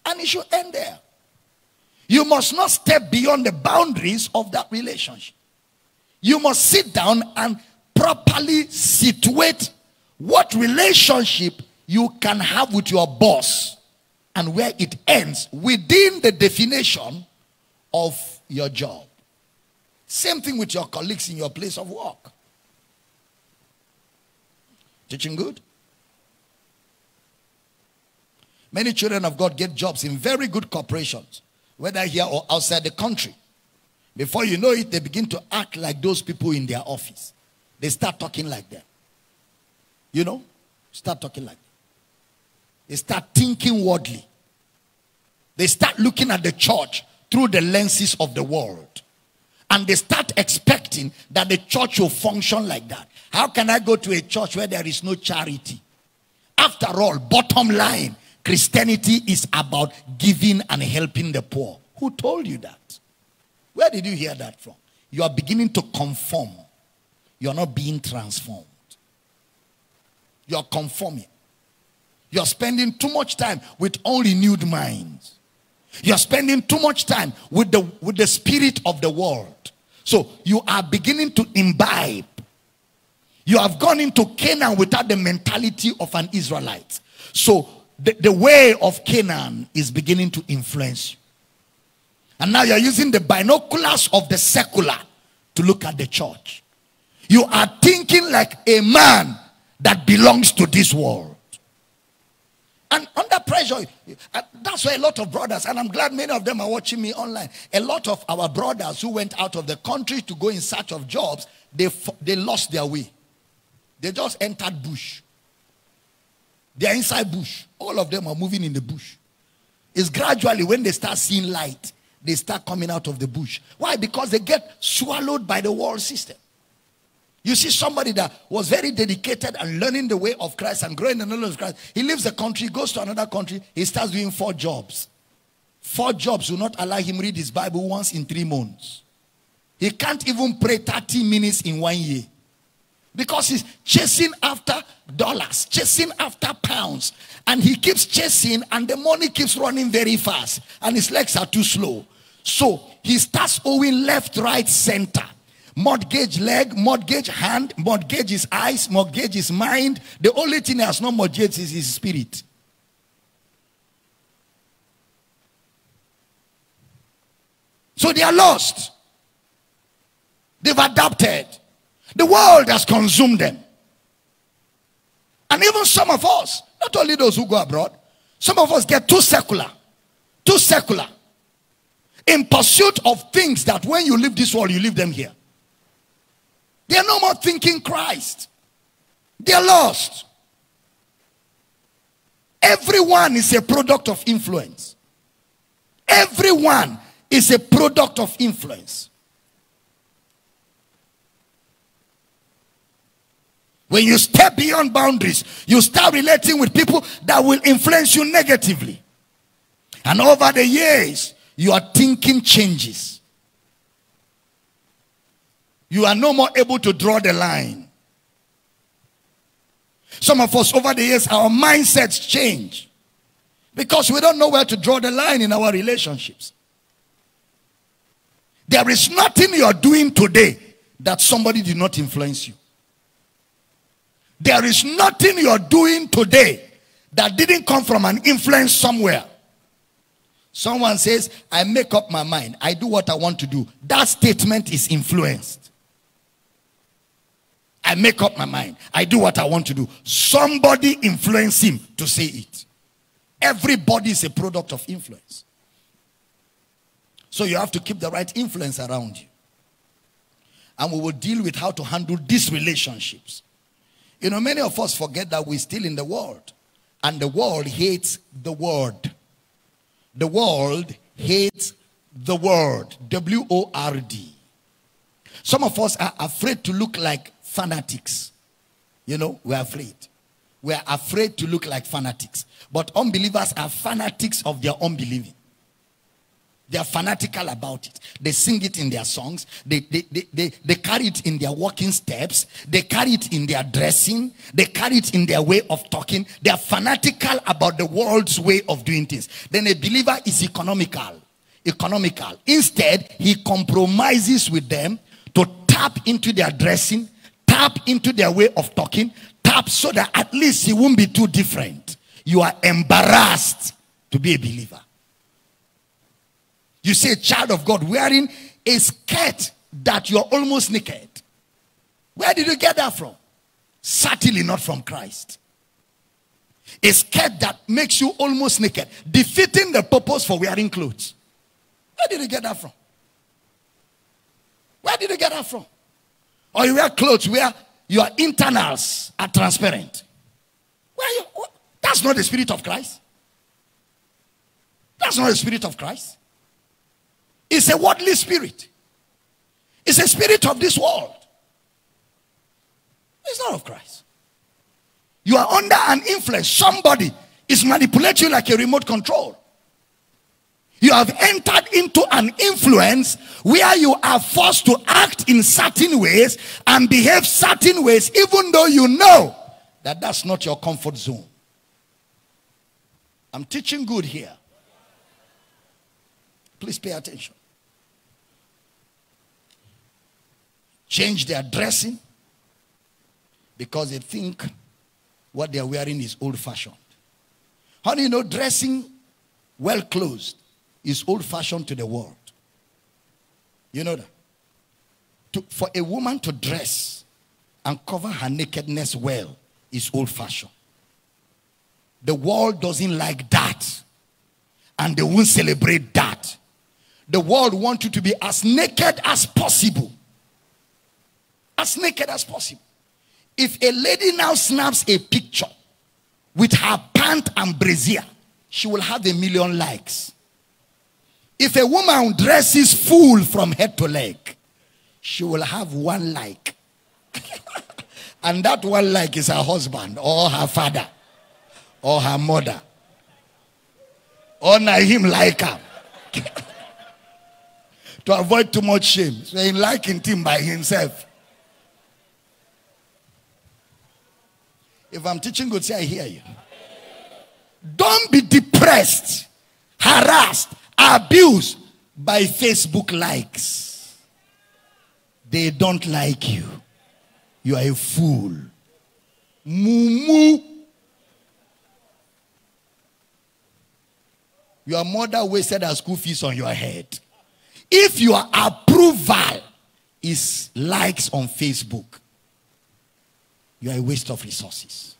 And it should end there. You must not step beyond the boundaries of that relationship. You must sit down and properly situate what relationship you can have with your boss and where it ends within the definition of your job. Same thing with your colleagues in your place of work. Teaching good? Many children of God get jobs in very good corporations, whether here or outside the country. Before you know it, they begin to act like those people in their office. They start talking like them. You know? Start talking like them. They start thinking worldly. They start looking at the church through the lenses of the world. And they start expecting that the church will function like that. How can I go to a church where there is no charity? After all, bottom line, Christianity is about giving and helping the poor. Who told you that? Where did you hear that from? You are beginning to conform. You are not being transformed. You are conforming. You are spending too much time with unrenewed minds. You are spending too much time with the, with the spirit of the world. So you are beginning to imbibe. You have gone into Canaan without the mentality of an Israelite. So the, the way of Canaan is beginning to influence you. And now you're using the binoculars of the secular to look at the church. You are thinking like a man that belongs to this world. And under pressure, uh, that's why a lot of brothers, and I'm glad many of them are watching me online. A lot of our brothers who went out of the country to go in search of jobs, they, they lost their way. They just entered bush. They are inside bush. All of them are moving in the bush. It's gradually when they start seeing light, they start coming out of the bush. Why? Because they get swallowed by the world system. You see somebody that was very dedicated and learning the way of Christ and growing in the knowledge of Christ. He leaves the country, goes to another country, he starts doing four jobs. Four jobs will not allow him read his Bible once in three months. He can't even pray 30 minutes in one year. Because he's chasing after dollars, chasing after pounds. And he keeps chasing, and the money keeps running very fast. And his legs are too slow. So he starts owing left, right, center. Mortgage leg, mortgage hand, mortgage his eyes, mortgage his mind. The only thing he has not mortgaged is his spirit. So they are lost. They've adapted. The world has consumed them. And even some of us, not only those who go abroad, some of us get too secular. Too secular. In pursuit of things that when you leave this world, you leave them here. They are no more thinking Christ. They are lost. Everyone is a product of influence. Everyone is a product of influence. When you step beyond boundaries, you start relating with people that will influence you negatively. And over the years, your thinking changes. You are no more able to draw the line. Some of us, over the years, our mindsets change because we don't know where to draw the line in our relationships. There is nothing you are doing today that somebody did not influence you. There is nothing you're doing today that didn't come from an influence somewhere. Someone says, I make up my mind. I do what I want to do. That statement is influenced. I make up my mind. I do what I want to do. Somebody influenced him to say it. Everybody is a product of influence. So you have to keep the right influence around you. And we will deal with how to handle these relationships. You know, many of us forget that we're still in the world. And the world hates the word. The world hates the word. W O R D. Some of us are afraid to look like fanatics. You know, we're afraid. We're afraid to look like fanatics. But unbelievers are fanatics of their unbelieving. They are fanatical about it. They sing it in their songs. They, they, they, they, they carry it in their walking steps. They carry it in their dressing. They carry it in their way of talking. They are fanatical about the world's way of doing things. Then a believer is economical. Economical. Instead, he compromises with them to tap into their dressing, tap into their way of talking, tap so that at least he won't be too different. You are embarrassed to be a believer. You see a child of God wearing a skirt that you're almost naked. Where did you get that from? Certainly not from Christ. A skirt that makes you almost naked, defeating the purpose for wearing clothes. Where did you get that from? Where did you get that from? Or you wear clothes where your internals are transparent. That's not the spirit of Christ. That's not the spirit of Christ. It's a worldly spirit. It's a spirit of this world. It's not of Christ. You are under an influence. Somebody is manipulating you like a remote control. You have entered into an influence where you are forced to act in certain ways and behave certain ways, even though you know that that's not your comfort zone. I'm teaching good here. Please pay attention. change their dressing because they think what they're wearing is old fashioned. How do you know dressing well clothed is old fashioned to the world? You know that? To, for a woman to dress and cover her nakedness well is old fashioned. The world doesn't like that. And they won't celebrate that. The world wants you to be as naked as possible as naked as possible. If a lady now snaps a picture with her pant and brazier, she will have a million likes. If a woman dresses full from head to leg, she will have one like. and that one like is her husband or her father or her mother. Or him like her. to avoid too much shame. So he liking him by himself. If I'm teaching good, say I hear you. Don't be depressed, harassed, abused by Facebook likes. They don't like you. You are a fool. Mumu. Your mother wasted her school fees on your head. If your approval is likes on Facebook, you are a waste of resources.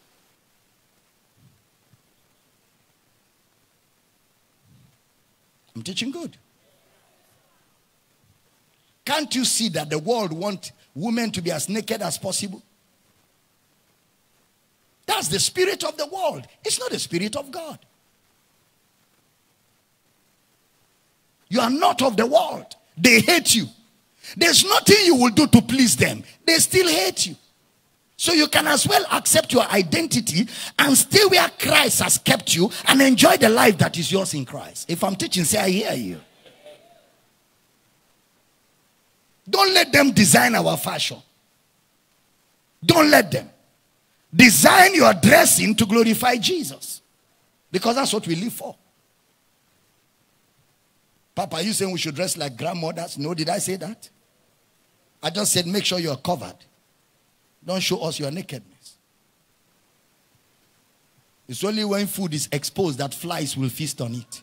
I'm teaching good. Can't you see that the world wants women to be as naked as possible? That's the spirit of the world. It's not the spirit of God. You are not of the world. They hate you. There's nothing you will do to please them. They still hate you. So you can as well accept your identity and stay where Christ has kept you and enjoy the life that is yours in Christ. If I'm teaching, say, I hear you. Don't let them design our fashion. Don't let them. Design your dressing to glorify Jesus. Because that's what we live for. Papa, you saying we should dress like grandmothers? No, did I say that? I just said make sure you're covered. Don't show us your nakedness. It's only when food is exposed that flies will feast on it.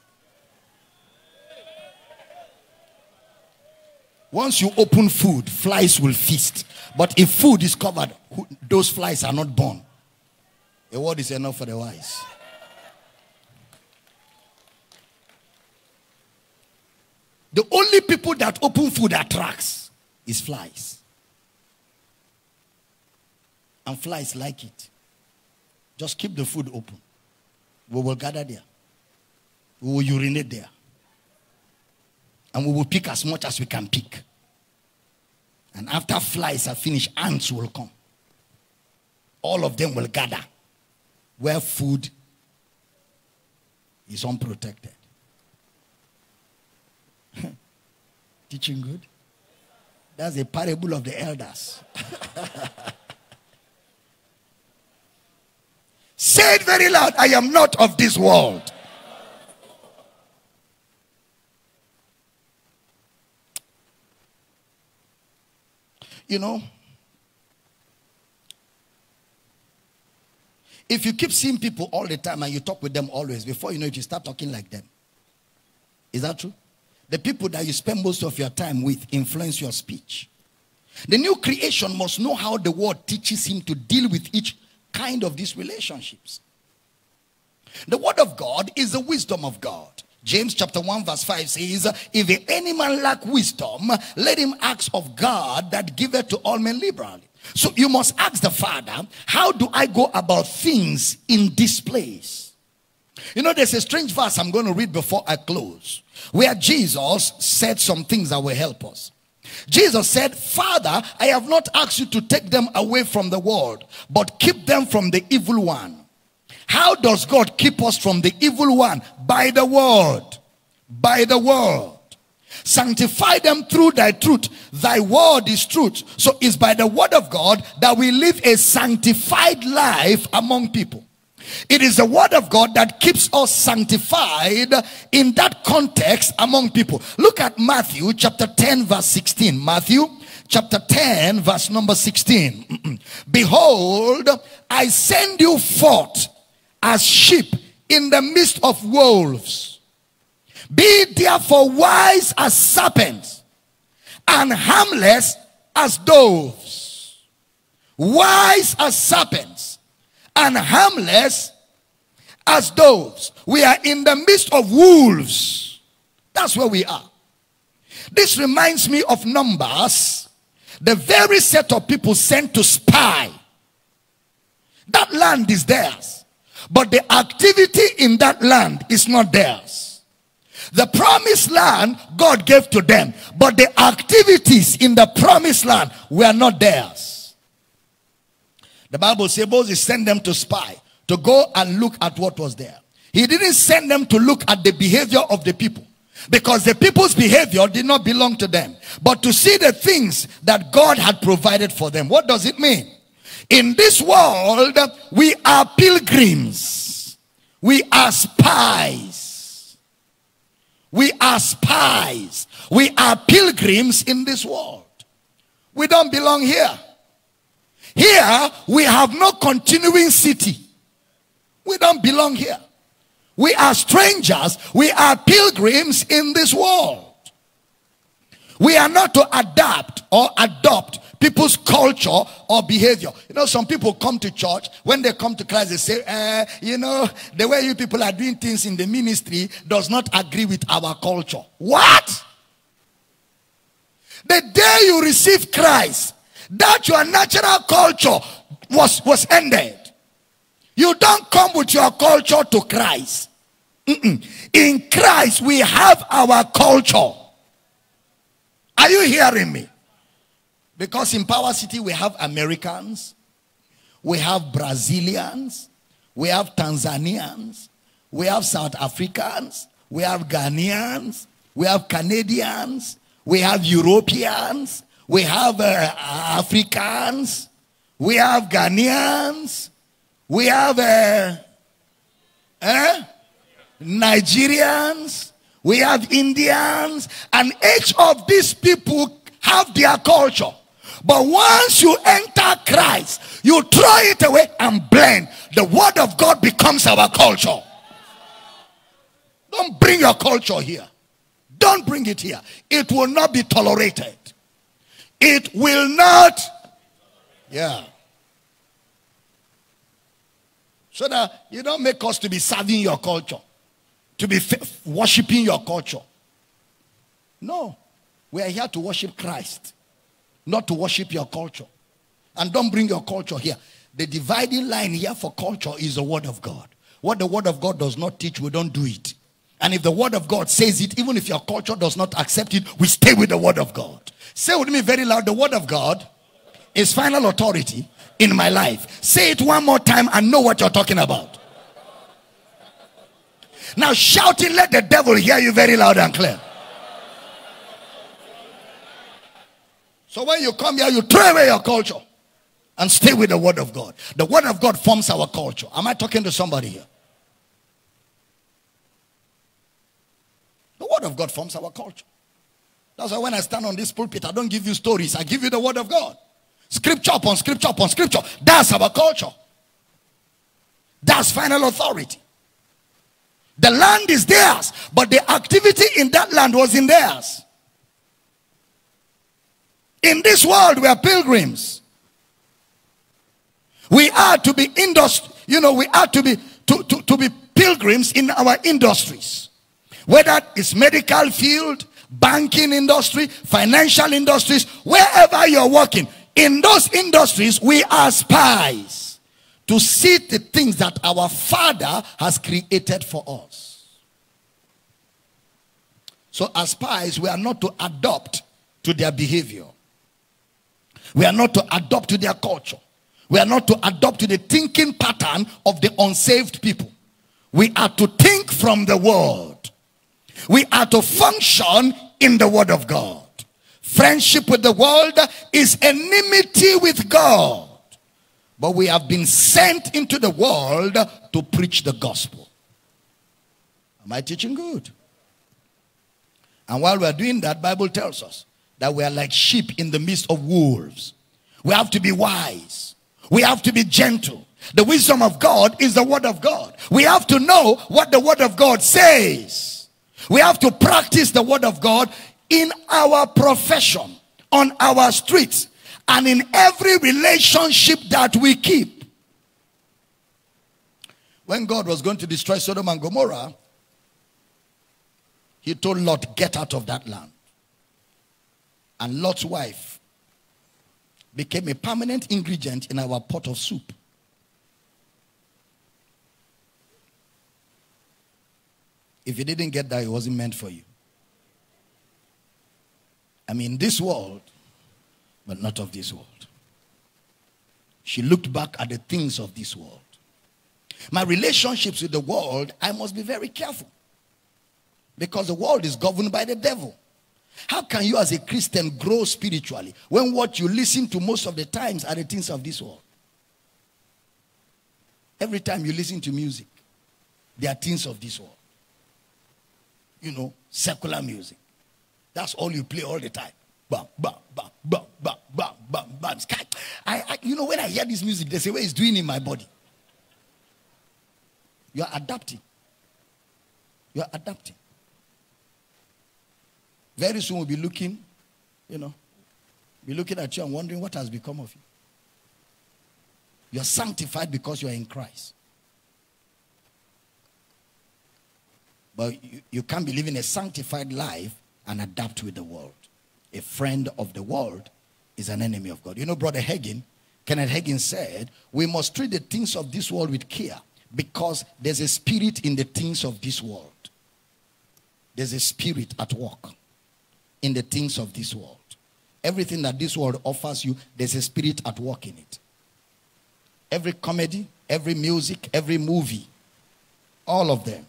Once you open food, flies will feast. But if food is covered, those flies are not born. A word is enough for the wise. The only people that open food attracts is flies. And flies like it. Just keep the food open. We will gather there. We will urinate there. And we will pick as much as we can pick. And after flies are finished, ants will come. All of them will gather where food is unprotected. Teaching good? That's a parable of the elders. Say it very loud. I am not of this world. You know, if you keep seeing people all the time and you talk with them always, before you know it, you start talking like them. Is that true? The people that you spend most of your time with influence your speech. The new creation must know how the word teaches him to deal with each kind of these relationships. The word of God is the wisdom of God. James chapter 1 verse 5 says, If any man lack wisdom, let him ask of God that giveth to all men liberally. So you must ask the Father, how do I go about things in this place? You know, there's a strange verse I'm going to read before I close where Jesus said some things that will help us. Jesus said, Father, I have not asked you to take them away from the world, but keep them from the evil one. How does God keep us from the evil one? By the word. By the word. Sanctify them through thy truth. Thy word is truth. So it's by the word of God that we live a sanctified life among people. It is the word of God that keeps us sanctified in that context among people. Look at Matthew chapter 10 verse 16. Matthew chapter 10 verse number 16. Behold, I send you forth as sheep in the midst of wolves. Be therefore wise as serpents and harmless as doves. Wise as serpents and harmless as doves. We are in the midst of wolves. That's where we are. This reminds me of Numbers, the very set of people sent to spy. That land is theirs, but the activity in that land is not theirs. The promised land God gave to them, but the activities in the promised land were not theirs. The Bible says Moses sent them to spy, to go and look at what was there. He didn't send them to look at the behavior of the people because the people's behavior did not belong to them, but to see the things that God had provided for them. What does it mean? In this world, we are pilgrims, we are spies. We are spies. We are pilgrims in this world. We don't belong here. Here, we have no continuing city. We don't belong here. We are strangers. We are pilgrims in this world. We are not to adapt or adopt people's culture or behavior. You know, some people come to church. When they come to Christ, they say, eh, you know, the way you people are doing things in the ministry does not agree with our culture. What? The day you receive Christ, that your natural culture was, was ended. You don't come with your culture to Christ. Mm-mm. In Christ, we have our culture. Are you hearing me? Because in Power City, we have Americans, we have Brazilians, we have Tanzanians, we have South Africans, we have Ghanaians, we have Canadians, we have Europeans, we have uh, Africans, we have Ghanaians, we have uh, eh? Nigerians, we have Indians, and each of these people have their culture. But once you enter Christ, you throw it away and blend. The word of God becomes our culture. Don't bring your culture here. Don't bring it here. It will not be tolerated. It will not. Yeah. So that you don't make us to be serving your culture, to be worshiping your culture. No. We are here to worship Christ, not to worship your culture. And don't bring your culture here. The dividing line here for culture is the word of God. What the word of God does not teach, we don't do it. And if the word of God says it, even if your culture does not accept it, we stay with the word of God. Say with me very loud the word of God is final authority in my life. Say it one more time and know what you're talking about. Now shout it, let the devil hear you very loud and clear. So when you come here, you throw away your culture and stay with the word of God. The word of God forms our culture. Am I talking to somebody here? The word of God forms our culture. That's why when I stand on this pulpit, I don't give you stories. I give you the word of God. Scripture upon scripture upon scripture. That's our culture. That's final authority. The land is theirs, but the activity in that land was in theirs. In this world, we are pilgrims. We are to be industry, you know, we are to be to, to, to be pilgrims in our industries. Whether it's medical field, banking industry, financial industries, wherever you're working, in those industries, we are spies to see the things that our Father has created for us. So, as spies, we are not to adopt to their behavior. We are not to adopt to their culture. We are not to adopt to the thinking pattern of the unsaved people. We are to think from the word. We are to function in the word of God. Friendship with the world is enmity with God. But we have been sent into the world to preach the gospel. Am I teaching good? And while we are doing that, Bible tells us that we are like sheep in the midst of wolves. We have to be wise. We have to be gentle. The wisdom of God is the word of God. We have to know what the word of God says. We have to practice the word of God in our profession, on our streets, and in every relationship that we keep. When God was going to destroy Sodom and Gomorrah, he told Lot, Get out of that land. And Lot's wife became a permanent ingredient in our pot of soup. If you didn't get that, it wasn't meant for you. I mean, this world, but not of this world. She looked back at the things of this world. My relationships with the world, I must be very careful. Because the world is governed by the devil. How can you, as a Christian, grow spiritually when what you listen to most of the times are the things of this world? Every time you listen to music, they are things of this world. You know, secular music. That's all you play all the time. Bam, bam, bam, bam, bam, bam, bam, bam. I, I, you know, when I hear this music, they say, what it's doing in my body. You are adapting. You are adapting. Very soon we'll be looking, you know, be looking at you and wondering what has become of you. You are sanctified because you are in Christ. But you, you can't be living a sanctified life and adapt with the world. A friend of the world is an enemy of God. You know, Brother Hagin, Kenneth Hagin said, we must treat the things of this world with care because there's a spirit in the things of this world. There's a spirit at work in the things of this world. Everything that this world offers you, there's a spirit at work in it. Every comedy, every music, every movie, all of them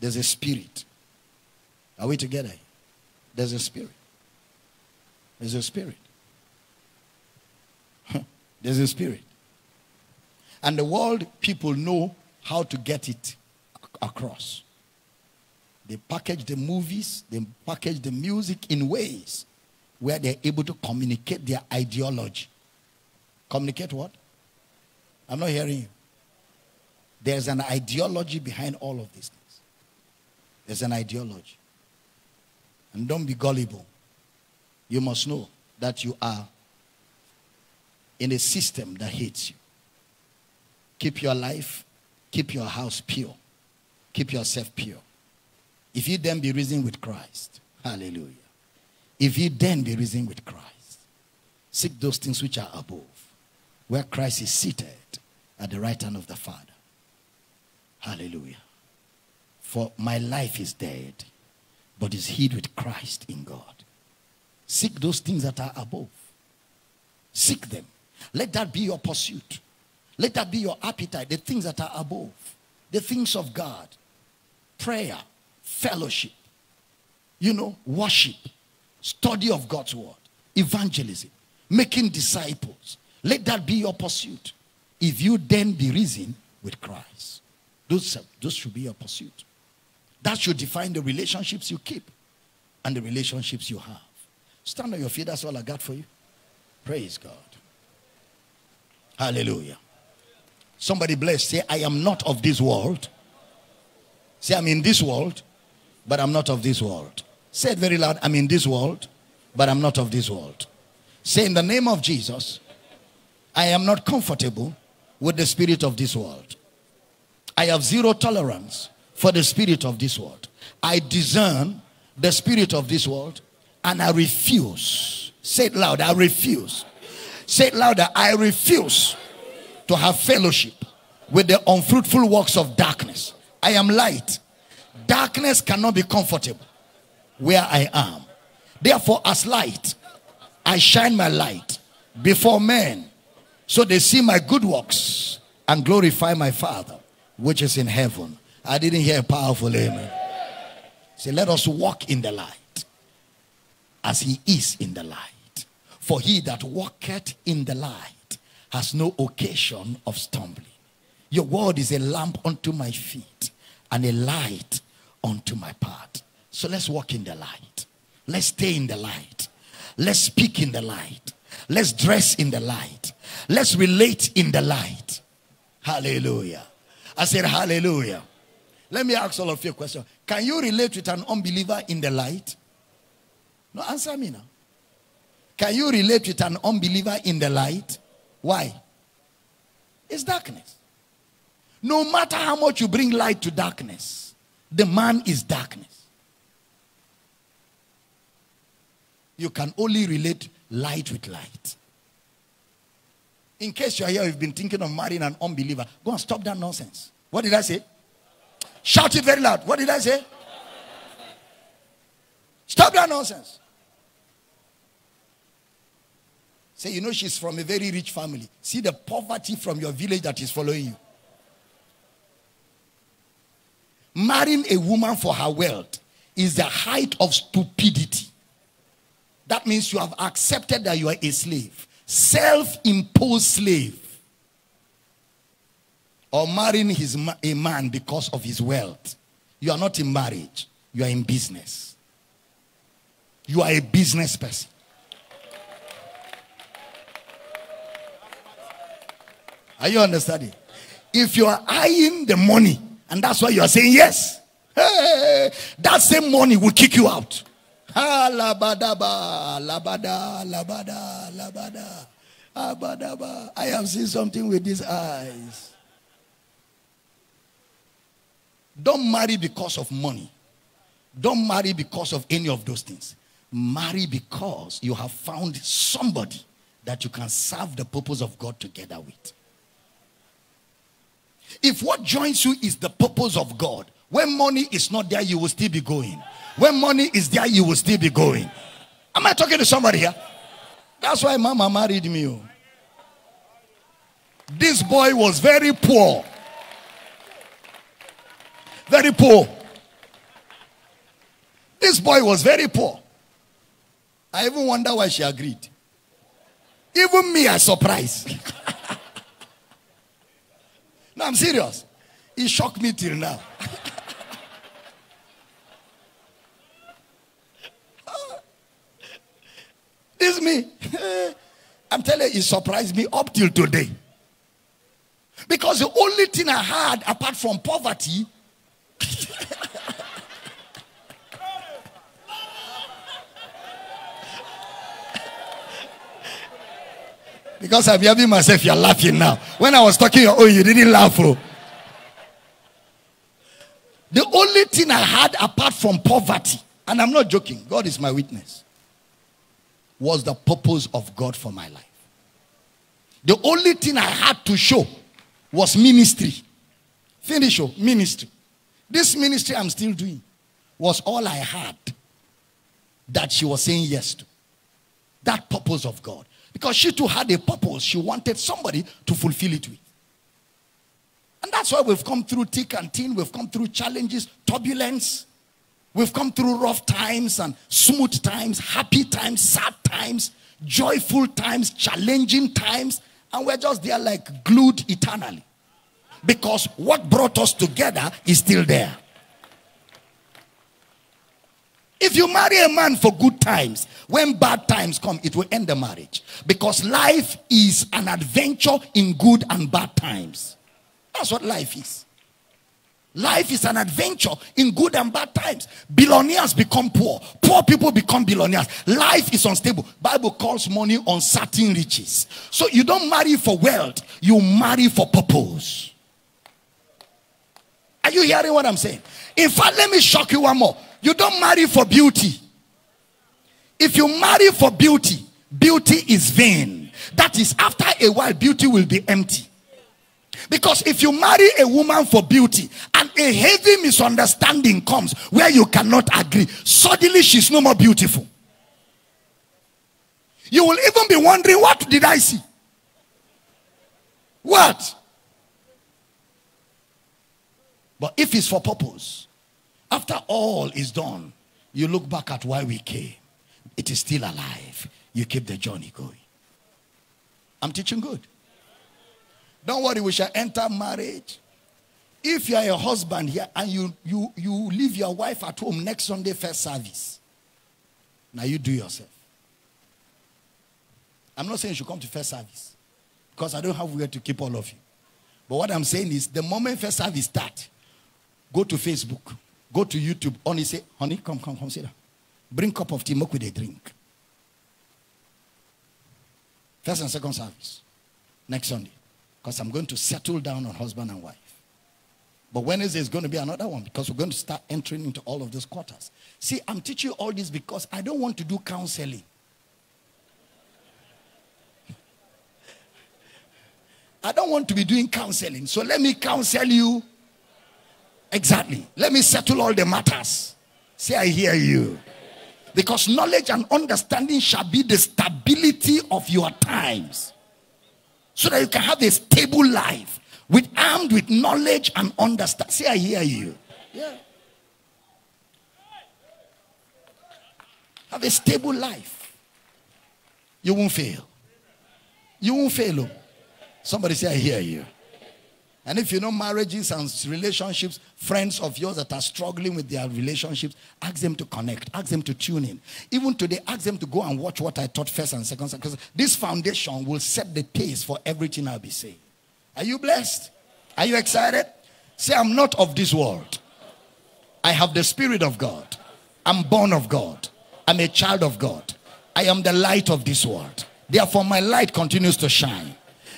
there's a spirit. Are we together? There's a spirit. There's a spirit. There's a spirit. And the world people know how to get it across. They package the movies, they package the music in ways where they're able to communicate their ideology. Communicate what? I'm not hearing you. There's an ideology behind all of this. There's an ideology. And don't be gullible. You must know that you are in a system that hates you. Keep your life, keep your house pure, keep yourself pure. If you then be risen with Christ, hallelujah. If you then be risen with Christ, seek those things which are above, where Christ is seated at the right hand of the Father. Hallelujah. For my life is dead, but is hid with Christ in God. Seek those things that are above. Seek them. Let that be your pursuit. Let that be your appetite. The things that are above. The things of God. Prayer. Fellowship. You know, worship. Study of God's word. Evangelism. Making disciples. Let that be your pursuit. If you then be risen with Christ. Those, those should be your pursuit. That should define the relationships you keep and the relationships you have. Stand on your feet. That's all I got for you. Praise God. Hallelujah. Somebody bless. Say, I am not of this world. Say, I'm in this world, but I'm not of this world. Say it very loud. I'm in this world, but I'm not of this world. Say, in the name of Jesus, I am not comfortable with the spirit of this world. I have zero tolerance for the spirit of this world. I discern the spirit of this world and I refuse. Say it loud. I refuse. Say it louder. I refuse to have fellowship with the unfruitful works of darkness. I am light. Darkness cannot be comfortable where I am. Therefore, as light, I shine my light before men so they see my good works and glorify my Father which is in heaven. I didn't hear a powerful amen. Say, let us walk in the light as he is in the light. For he that walketh in the light has no occasion of stumbling. Your word is a lamp unto my feet and a light unto my path. So let's walk in the light. Let's stay in the light. Let's speak in the light. Let's dress in the light. Let's relate in the light. Hallelujah. I said, Hallelujah. Let me ask all of you a question. Can you relate with an unbeliever in the light? No, answer me now. Can you relate with an unbeliever in the light? Why? It's darkness. No matter how much you bring light to darkness, the man is darkness. You can only relate light with light. In case you're here, you've been thinking of marrying an unbeliever, go and stop that nonsense. What did I say? Shout it very loud. What did I say? Stop that nonsense. Say, you know, she's from a very rich family. See the poverty from your village that is following you. Marrying a woman for her wealth is the height of stupidity. That means you have accepted that you are a slave, self imposed slave or marrying his, a man because of his wealth. You are not in marriage, you are in business. You are a business person. Are you understanding? If you are eyeing the money, and that's why you are saying yes, hey, that same money will kick you out. Labada, labada, labada. I have seen something with these eyes. Don't marry because of money. Don't marry because of any of those things. Marry because you have found somebody that you can serve the purpose of God together with. If what joins you is the purpose of God, when money is not there, you will still be going. When money is there, you will still be going. Am I talking to somebody here? That's why mama married me. Oh. This boy was very poor. Very poor. This boy was very poor. I even wonder why she agreed. Even me, I surprised. no, I'm serious. It shocked me till now. this me. I'm telling you, it surprised me up till today. Because the only thing I had apart from poverty because I'm hearing myself, you're laughing now. When I was talking, oh, you didn't laugh. Oh. The only thing I had apart from poverty, and I'm not joking, God is my witness, was the purpose of God for my life. The only thing I had to show was ministry. Finish, oh, ministry. This ministry I'm still doing was all I had that she was saying yes to. That purpose of God. Because she too had a purpose. She wanted somebody to fulfill it with. And that's why we've come through thick and thin. We've come through challenges, turbulence. We've come through rough times and smooth times, happy times, sad times, joyful times, challenging times. And we're just there like glued eternally. Because what brought us together is still there. If you marry a man for good times, when bad times come, it will end the marriage. Because life is an adventure in good and bad times. That's what life is. Life is an adventure in good and bad times. Billionaires become poor. Poor people become billionaires. Life is unstable. Bible calls money uncertain riches. So you don't marry for wealth, you marry for purpose. Are you hearing what I'm saying? In fact, let me shock you one more. You don't marry for beauty. If you marry for beauty, beauty is vain. That is, after a while, beauty will be empty. Because if you marry a woman for beauty and a heavy misunderstanding comes where you cannot agree, suddenly she's no more beautiful. You will even be wondering, what did I see? What? But if it's for purpose, after all is done, you look back at why we came. It is still alive. You keep the journey going. I'm teaching good. Don't worry, we shall enter marriage. If you are a husband here and you, you, you leave your wife at home next Sunday first service, now you do yourself. I'm not saying you should come to first service because I don't have where to keep all of you. But what I'm saying is the moment first service start, Go to Facebook. Go to YouTube. Only say, honey, come, come, come, sit down. Bring cup of tea, make with a drink. First and second service. Next Sunday. Because I'm going to settle down on husband and wife. But Wednesday is going to be another one because we're going to start entering into all of those quarters. See, I'm teaching you all this because I don't want to do counseling. I don't want to be doing counseling. So let me counsel you Exactly. Let me settle all the matters. Say, I hear you. Because knowledge and understanding shall be the stability of your times. So that you can have a stable life with armed with knowledge and understanding. Say, I hear you. Yeah. Have a stable life. You won't fail. You won't fail. Oh. Somebody say, I hear you. And if you know marriages and relationships, friends of yours that are struggling with their relationships, ask them to connect, ask them to tune in. Even today, ask them to go and watch what I taught first and second, because this foundation will set the pace for everything I'll be saying. Are you blessed? Are you excited? Say, I'm not of this world. I have the Spirit of God. I'm born of God. I'm a child of God. I am the light of this world. Therefore, my light continues to shine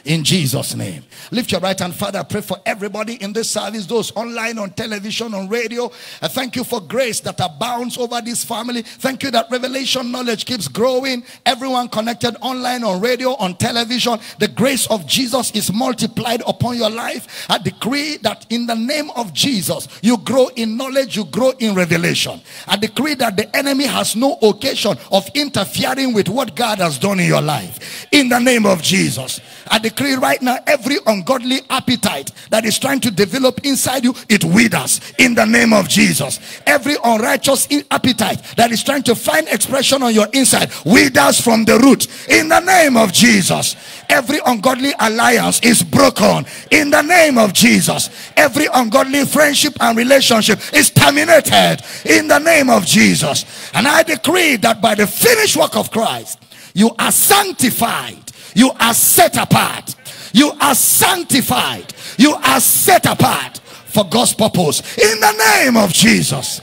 in Jesus' name. Lift your right hand, Father. I pray for everybody in this service, those online, on television, on radio. I thank you for grace that abounds over this family. Thank you that revelation knowledge keeps growing. Everyone connected online, on radio, on television, the grace of Jesus is multiplied upon your life. I decree that in the name of Jesus, you grow in knowledge, you grow in revelation. I decree that the enemy has no occasion of interfering with what God has done in your life. In the name of Jesus, I decree decree right now every ungodly appetite that is trying to develop inside you, it withers in the name of Jesus. Every unrighteous appetite that is trying to find expression on your inside withers from the root in the name of Jesus. Every ungodly alliance is broken in the name of Jesus. Every ungodly friendship and relationship is terminated in the name of Jesus. And I decree that by the finished work of Christ, you are sanctified you are set apart. You are sanctified. You are set apart for God's purpose. In the name of Jesus.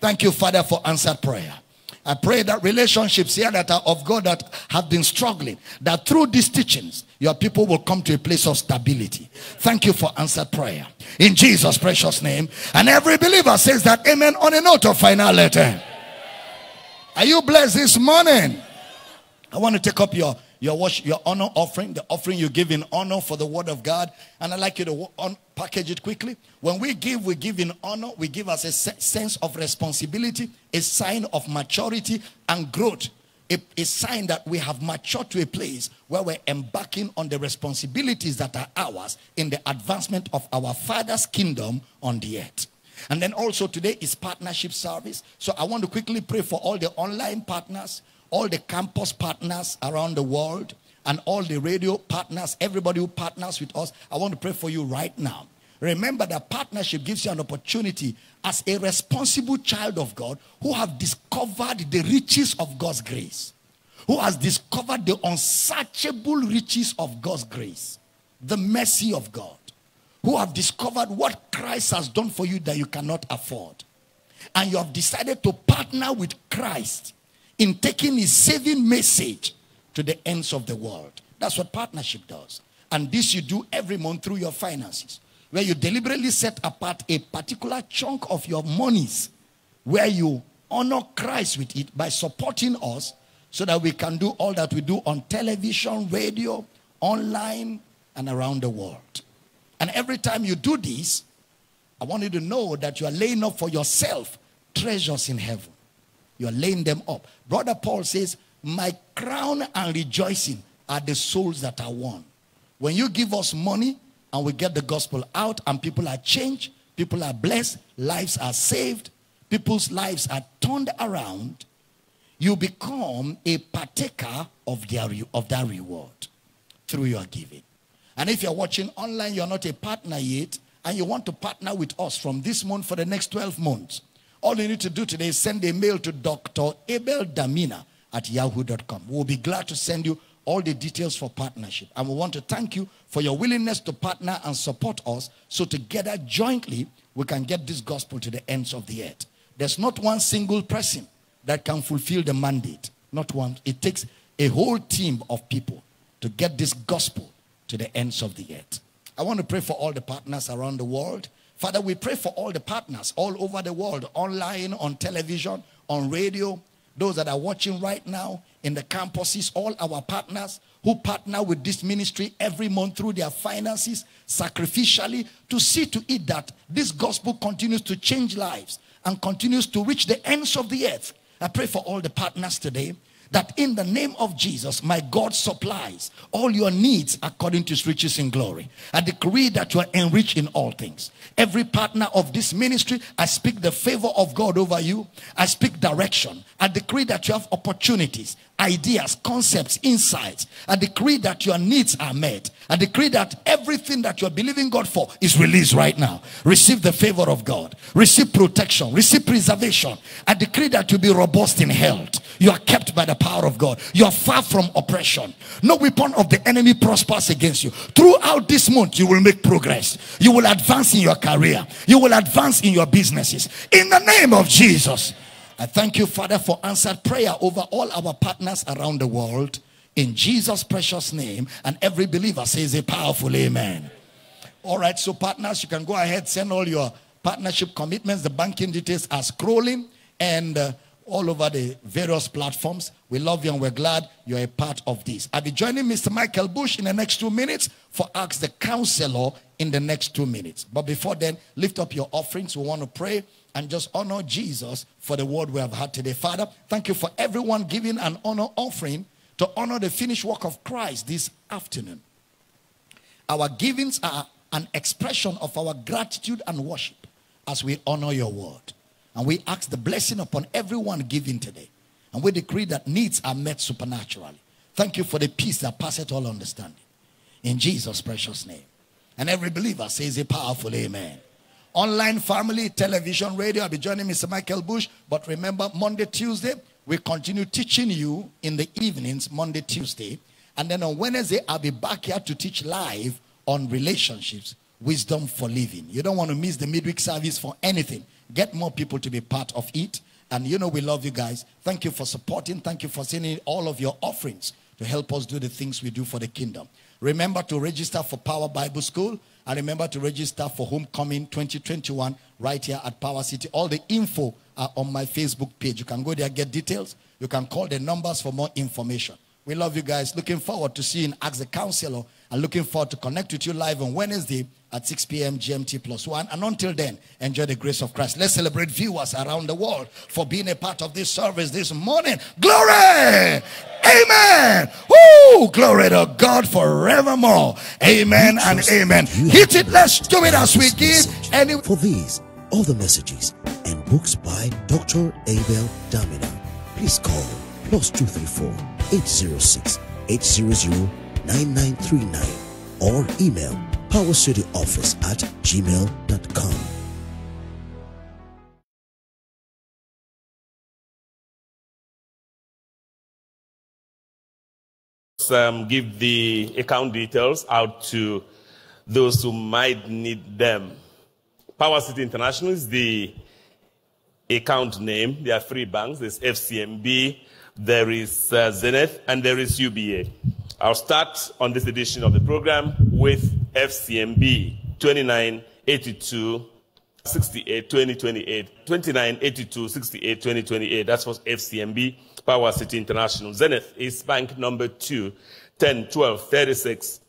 Thank you, Father, for answered prayer. I pray that relationships here that are of God that have been struggling, that through these teachings, your people will come to a place of stability. Thank you for answered prayer. In Jesus' precious name. And every believer says that amen on a note of final letter. Are you blessed this morning? I want to take up your your, your honor offering, the offering you give in honor for the word of God. And I'd like you to package it quickly. When we give, we give in honor. We give us a sense of responsibility, a sign of maturity and growth. A, a sign that we have matured to a place where we're embarking on the responsibilities that are ours in the advancement of our Father's kingdom on the earth. And then also today is partnership service. So I want to quickly pray for all the online partners all the campus partners around the world and all the radio partners, everybody who partners with us, I want to pray for you right now. Remember that partnership gives you an opportunity as a responsible child of God who have discovered the riches of God's grace, who has discovered the unsearchable riches of God's grace, the mercy of God, who have discovered what Christ has done for you that you cannot afford. And you have decided to partner with Christ in taking his saving message to the ends of the world. That's what partnership does. And this you do every month through your finances, where you deliberately set apart a particular chunk of your monies, where you honor Christ with it by supporting us so that we can do all that we do on television, radio, online, and around the world. And every time you do this, I want you to know that you are laying up for yourself treasures in heaven. You're laying them up. Brother Paul says, My crown and rejoicing are the souls that are won. When you give us money and we get the gospel out and people are changed, people are blessed, lives are saved, people's lives are turned around, you become a partaker of, their, of that reward through your giving. And if you're watching online, you're not a partner yet, and you want to partner with us from this month for the next 12 months, all you need to do today is send a mail to Dr. Abel Damina at yahoo.com. We'll be glad to send you all the details for partnership. And we want to thank you for your willingness to partner and support us so together, jointly, we can get this gospel to the ends of the earth. There's not one single person that can fulfill the mandate. Not one. It takes a whole team of people to get this gospel to the ends of the earth. I want to pray for all the partners around the world. Father, we pray for all the partners all over the world, online, on television, on radio, those that are watching right now in the campuses, all our partners who partner with this ministry every month through their finances, sacrificially, to see to it that this gospel continues to change lives and continues to reach the ends of the earth. I pray for all the partners today that in the name of Jesus, my God supplies all your needs according to his riches in glory. I decree that you are enriched in all things. Every partner of this ministry, I speak the favor of God over you. I speak direction. I decree that you have opportunities, ideas, concepts, insights. I decree that your needs are met. I decree that everything that you're believing God for is released right now. Receive the favor of God. Receive protection. Receive preservation. I decree that you be robust in health. You are kept by the power of God. You are far from oppression. No weapon of the enemy prospers against you. Throughout this month, you will make progress. You will advance in your career. You will advance in your businesses. In the name of Jesus. I thank you, Father, for answered prayer over all our partners around the world. In Jesus' precious name. And every believer says a powerful amen. All right, so partners, you can go ahead, send all your partnership commitments. The banking details are scrolling and uh, all over the various platforms. We love you and we're glad you're a part of this. I'll be joining Mr. Michael Bush in the next two minutes for Ask the Counselor in the next two minutes. But before then, lift up your offerings. We want to pray and just honor Jesus for the word we have had today. Father, thank you for everyone giving an honor offering to honor the finished work of Christ this afternoon. Our givings are an expression of our gratitude and worship as we honor your word. And we ask the blessing upon everyone giving today. And we decree that needs are met supernaturally. Thank you for the peace that passeth all understanding. In Jesus' precious name. And every believer says a powerful amen. Online family, television, radio. I'll be joining Mr. Michael Bush. But remember, Monday, Tuesday, we continue teaching you in the evenings, Monday, Tuesday. And then on Wednesday, I'll be back here to teach live on relationships, wisdom for living. You don't want to miss the midweek service for anything. Get more people to be part of it. And you know, we love you guys. Thank you for supporting. Thank you for sending all of your offerings to help us do the things we do for the kingdom. Remember to register for Power Bible School. And remember to register for Homecoming 2021 right here at Power City. All the info are on my Facebook page. You can go there, get details. You can call the numbers for more information. We love you guys. Looking forward to seeing Ask the Counselor and looking forward to connect with you live on Wednesday at 6 p.m. GMT plus one. And until then, enjoy the grace of Christ. Let's celebrate viewers around the world for being a part of this service this morning. Glory! Amen. Woo! Glory to God forevermore. Amen and amen. Hit it. Let's do it as we give. Any- For these, all the messages and books by Dr. Abel Damina, please call plus 234 806 800 9939 or email powercityoffice at gmail.com. um, give the account details out to those who might need them. Power City International is the account name. There are three banks. There's FCMB, there is uh, Zenith, and there is UBA. I'll start on this edition of the program with FCMB 2982 68 2028 2982 68 2028 that's for fcmb power city international. Zenith is bank number 2 10 12 36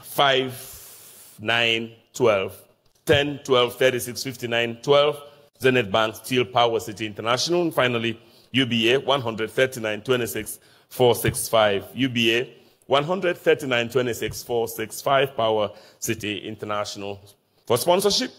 5 9 12 10 12 36 59 12 zenith bank steel power city international. And finally uba 139 26 465 uba 139 26 465 power city international for sponsorship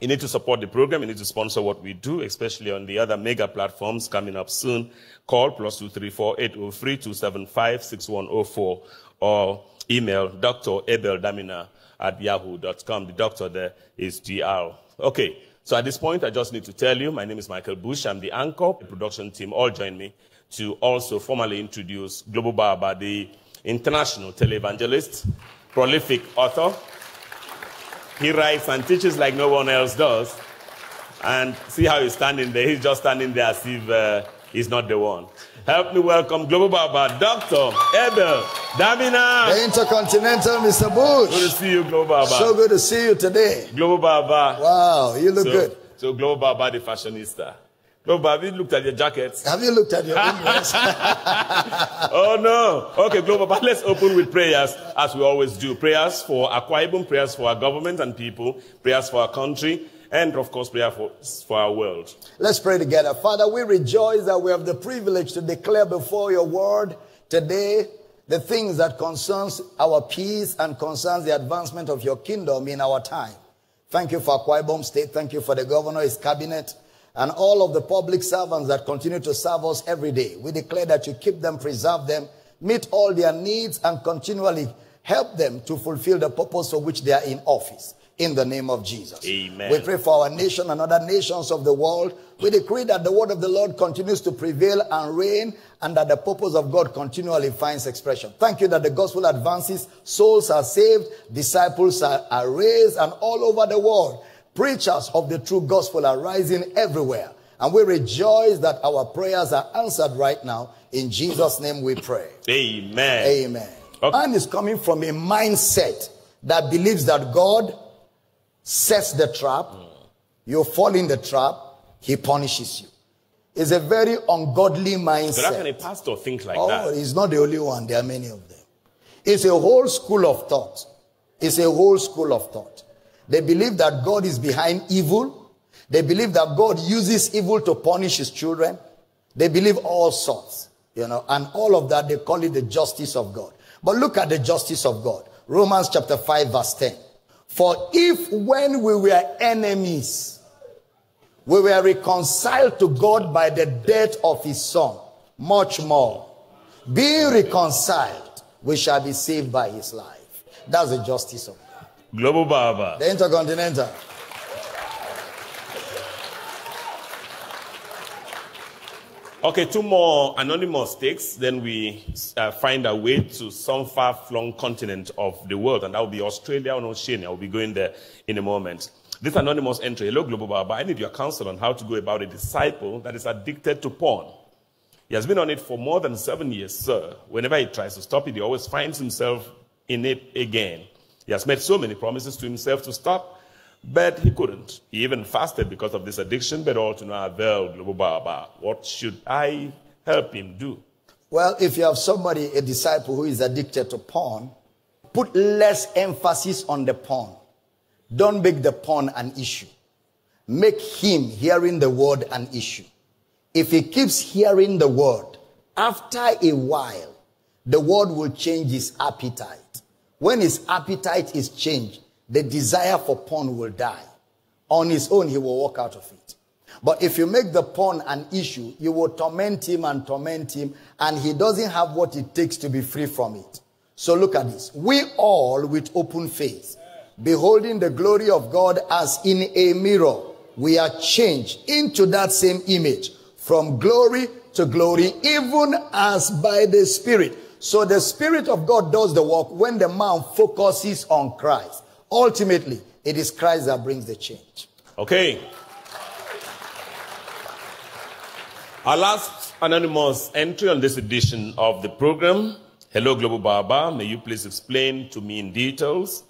you need to support the program. You need to sponsor what we do, especially on the other mega platforms coming up soon. Call plus two three four eight zero three two seven five six one zero four or email Dr. Abel Damina at yahoo.com. The doctor there is GR. Okay. So at this point, I just need to tell you, my name is Michael Bush. I'm the anchor. The production team all join me to also formally introduce Global Baba, the international televangelist, prolific author, he writes and teaches like no one else does. And see how he's standing there. He's just standing there as if uh, he's not the one. Help me welcome Global Baba, Dr. Abel Damina. The Intercontinental Mr. Bush. Good to see you, Global Baba. So good to see you today. Global Baba. Wow, you look so, good. So Global Baba, the fashionista. Global Baba, have you looked at your jackets? Have you looked at your invoice? oh no. Okay, Global Baba, let's open with prayers as we always do. Prayers for Akwa Ibom, prayers for our government and people, prayers for our country, and of course, prayer for, for our world. Let's pray together. Father, we rejoice that we have the privilege to declare before your word today the things that concerns our peace and concerns the advancement of your kingdom in our time. Thank you for Akwa Ibom State. Thank you for the governor, his cabinet, and all of the public servants that continue to serve us every day. We declare that you keep them, preserve them, meet all their needs, and continually help them to fulfill the purpose for which they are in office in the name of Jesus. Amen. We pray for our nation and other nations of the world. We decree that the word of the Lord continues to prevail and reign and that the purpose of God continually finds expression. Thank you that the gospel advances, souls are saved, disciples are, are raised, and all over the world, preachers of the true gospel are rising everywhere. And we rejoice that our prayers are answered right now. In Jesus' name we pray. Amen. Amen. Okay. Man is coming from a mindset that believes that God sets the trap, mm. you fall in the trap, he punishes you. It's a very ungodly mindset. So how can a pastor think like oh, that? Oh, he's not the only one. There are many of them. It's a whole school of thought. It's a whole school of thought. They believe that God is behind evil. They believe that God uses evil to punish his children. They believe all sorts, you know, and all of that they call it the justice of God. But look at the justice of God. Romans chapter 5 verse 10. For if when we were enemies, we were reconciled to God by the death of his son, much more, being reconciled, we shall be saved by his life. That's the justice of God. Global Baba. The intercontinental. Okay, two more anonymous takes, then we uh, find our way to some far flung continent of the world, and that will be Australia or Oceania. We'll be going there in a moment. This anonymous entry Hello, Global Baba. I need your counsel on how to go about a disciple that is addicted to porn. He has been on it for more than seven years, sir. Whenever he tries to stop it, he always finds himself in it again. He has made so many promises to himself to stop, but he couldn't. He even fasted because of this addiction, but all to no avail. What should I help him do? Well, if you have somebody, a disciple who is addicted to porn, put less emphasis on the porn. Don't make the porn an issue. Make him hearing the word an issue. If he keeps hearing the word, after a while, the word will change his appetite. When his appetite is changed, the desire for porn will die. On his own, he will walk out of it. But if you make the porn an issue, you will torment him and torment him, and he doesn't have what it takes to be free from it. So look at this. We all, with open face, beholding the glory of God as in a mirror, we are changed into that same image from glory to glory, even as by the Spirit. So the Spirit of God does the work when the man focuses on Christ. Ultimately, it is Christ that brings the change. Okay. Our last anonymous entry on this edition of the program. Hello, Global Baba. May you please explain to me in details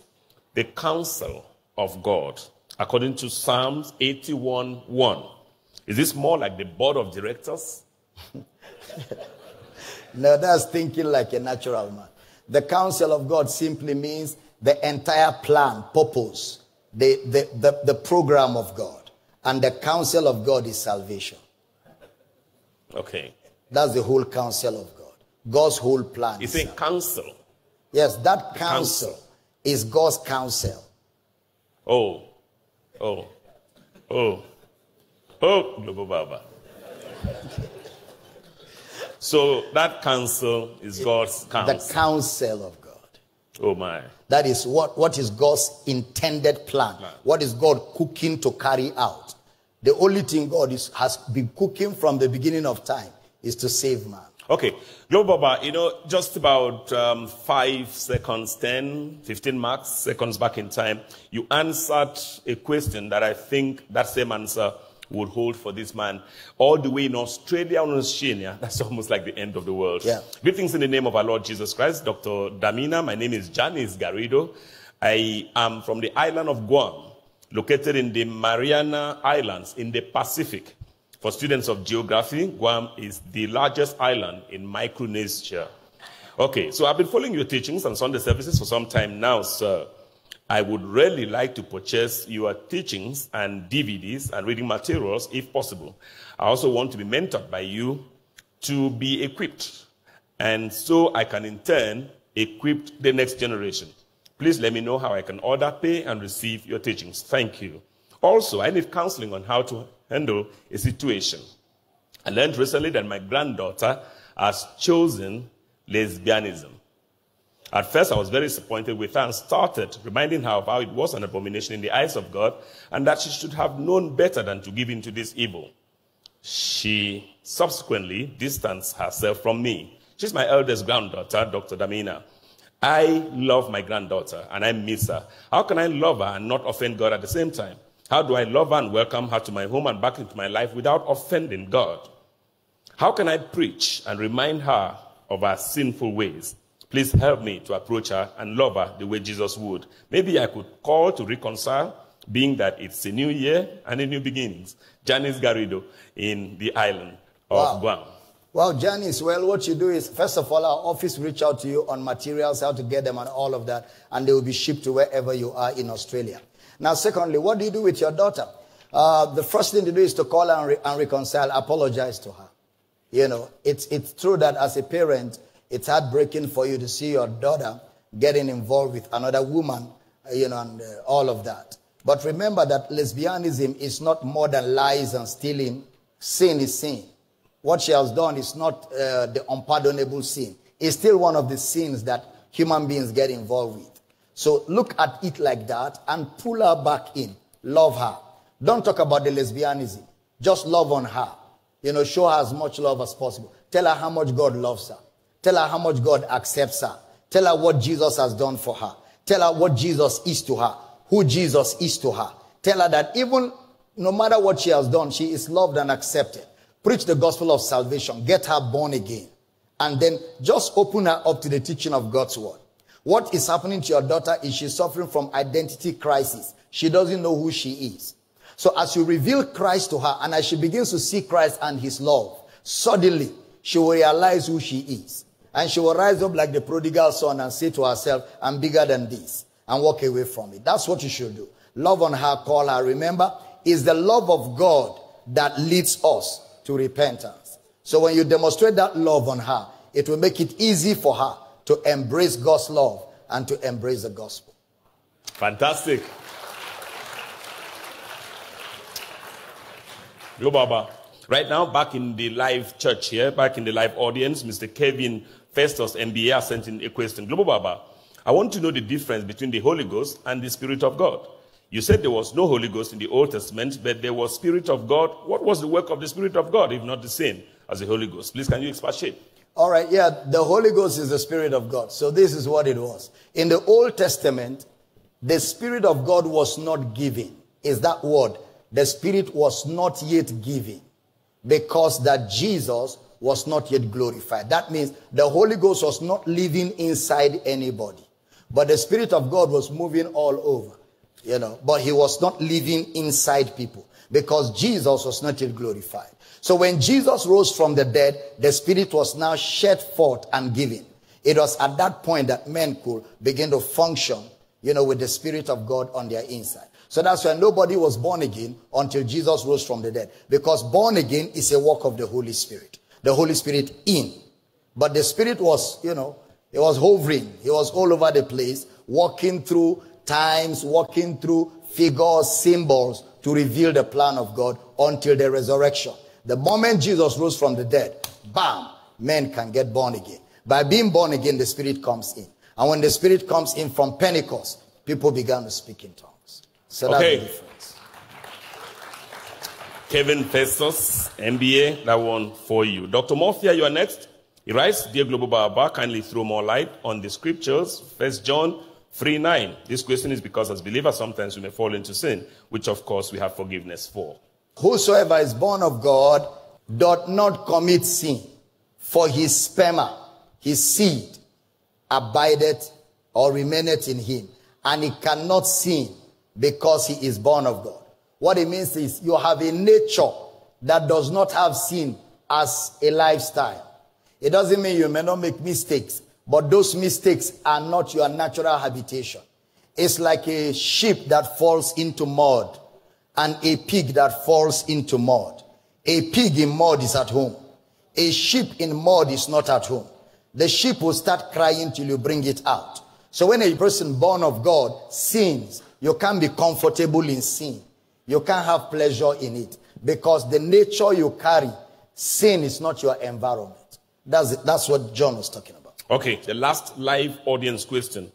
the counsel of God according to Psalms 81 1. Is this more like the board of directors? No, that's thinking like a natural man. The counsel of God simply means the entire plan, purpose, the, the, the, the program of God. And the counsel of God is salvation. Okay. That's the whole counsel of God. God's whole plan. You think counsel? Yes, that counsel, Counsel. is God's counsel. Oh. Oh. Oh. Oh, Global Baba. So that counsel is God's council. The counsel. counsel of God. oh my. That is what, what is God's intended plan. What is God cooking to carry out? The only thing God is, has been cooking from the beginning of time is to save man. Okay, Global Baba, you know, just about um, five seconds, 10, 15 max seconds back in time, you answered a question that I think that same answer would hold for this man. All the way in Australia and Oceania, that's almost like the end of the world. Yeah. Greetings in the name of our Lord Jesus Christ, Dr. Damina. My name is Janice Garrido. I am from the island of Guam, located in the Mariana Islands in the Pacific. For students of geography, Guam is the largest island in Micronesia. Okay, so I've been following your teachings and Sunday services for some time now, sir. I would really like to purchase your teachings and DVDs and reading materials if possible. I also want to be mentored by you to be equipped, and so I can in turn equip the next generation. Please let me know how I can order, pay, and receive your teachings. Thank you. Also, I need counseling on how to handle a situation. I learned recently that my granddaughter has chosen lesbianism. At first, I was very disappointed with her and started reminding her of how it was an abomination in the eyes of God and that she should have known better than to give in to this evil. She subsequently distanced herself from me. She's my eldest granddaughter, Dr. Damina. I love my granddaughter and I miss her. How can I love her and not offend God at the same time? How do I love her and welcome her to my home and back into my life without offending God? How can I preach and remind her of her sinful ways? Please help me to approach her and love her the way Jesus would. Maybe I could call to reconcile, being that it's a new year and a new beginnings. Janice Garrido in the island of Wow. Guam. Well, Janice, well, what you do is, first of all, our office reach out to you on materials, how to get them, and all of that, and they will be shipped to wherever you are in Australia. Now, secondly, what do you do with your daughter? Uh, the first thing to do is to call her and, re- and reconcile, apologize to her. You know, it's, it's true that as a parent, it's heartbreaking for you to see your daughter getting involved with another woman, uh, you know, and uh, all of that. But remember that lesbianism is not more than lies and stealing. Sin is sin. What she has done is not uh, the unpardonable sin. It's still one of the sins that human beings get involved with. So look at it like that and pull her back in. Love her. Don't talk about the lesbianism. Just love on her. You know, show her as much love as possible. Tell her how much God loves her. Tell her how much God accepts her. Tell her what Jesus has done for her. Tell her what Jesus is to her, who Jesus is to her. Tell her that even no matter what she has done, she is loved and accepted. Preach the gospel of salvation. Get her born again. And then just open her up to the teaching of God's word. What is happening to your daughter is she's suffering from identity crisis. She doesn't know who she is. So as you reveal Christ to her and as she begins to see Christ and his love, suddenly she will realize who she is. And she will rise up like the prodigal son and say to herself, I'm bigger than this and walk away from it. That's what you should do. Love on her, call her. Remember, it's the love of God that leads us to repentance. So when you demonstrate that love on her, it will make it easy for her to embrace God's love and to embrace the gospel. Fantastic. Yo, Baba. Right now, back in the live church here, back in the live audience, Mr. Kevin Festus, MBA, sent in a question. Global Baba, I want to know the difference between the Holy Ghost and the Spirit of God. You said there was no Holy Ghost in the Old Testament, but there was Spirit of God. What was the work of the Spirit of God, if not the same as the Holy Ghost? Please, can you expatiate? All right, yeah, the Holy Ghost is the Spirit of God. So this is what it was. In the Old Testament, the Spirit of God was not given. Is that word? The Spirit was not yet given because that Jesus was not yet glorified. That means the Holy Ghost was not living inside anybody. But the Spirit of God was moving all over, you know, but he was not living inside people because Jesus was not yet glorified. So when Jesus rose from the dead, the Spirit was now shed forth and given. It was at that point that men could begin to function, you know, with the Spirit of God on their inside. So that's why nobody was born again until Jesus rose from the dead. Because born again is a work of the Holy Spirit. The Holy Spirit in. But the Spirit was, you know, he was hovering. He was all over the place, walking through times, walking through figures, symbols to reveal the plan of God until the resurrection. The moment Jesus rose from the dead, bam, men can get born again. By being born again, the Spirit comes in. And when the Spirit comes in from Pentecost, people began to speak in tongues. So that's Okay. the difference. Kevin Festus, MBA, that one for you. Dr. Morphia, you are next. He writes, Dear Global Baba, kindly throw more light on the scriptures. First John 3 9. This question is because as believers, sometimes we may fall into sin, which of course we have forgiveness for. Whosoever is born of God doth not commit sin, for his sperma, his seed, abideth or remaineth in him, and he cannot sin because he is born of God. What it means is you have a nature that does not have sin as a lifestyle. It doesn't mean you may not make mistakes, but those mistakes are not your natural habitation. It's like a sheep that falls into mud and a pig that falls into mud. A pig in mud is at home. A sheep in mud is not at home. The sheep will start crying till you bring it out. So when a person born of God sins, you can't be comfortable in sin. You can't have pleasure in it because the nature you carry, sin is not your environment. That's it. That's what John was talking about. Okay, the last live audience question.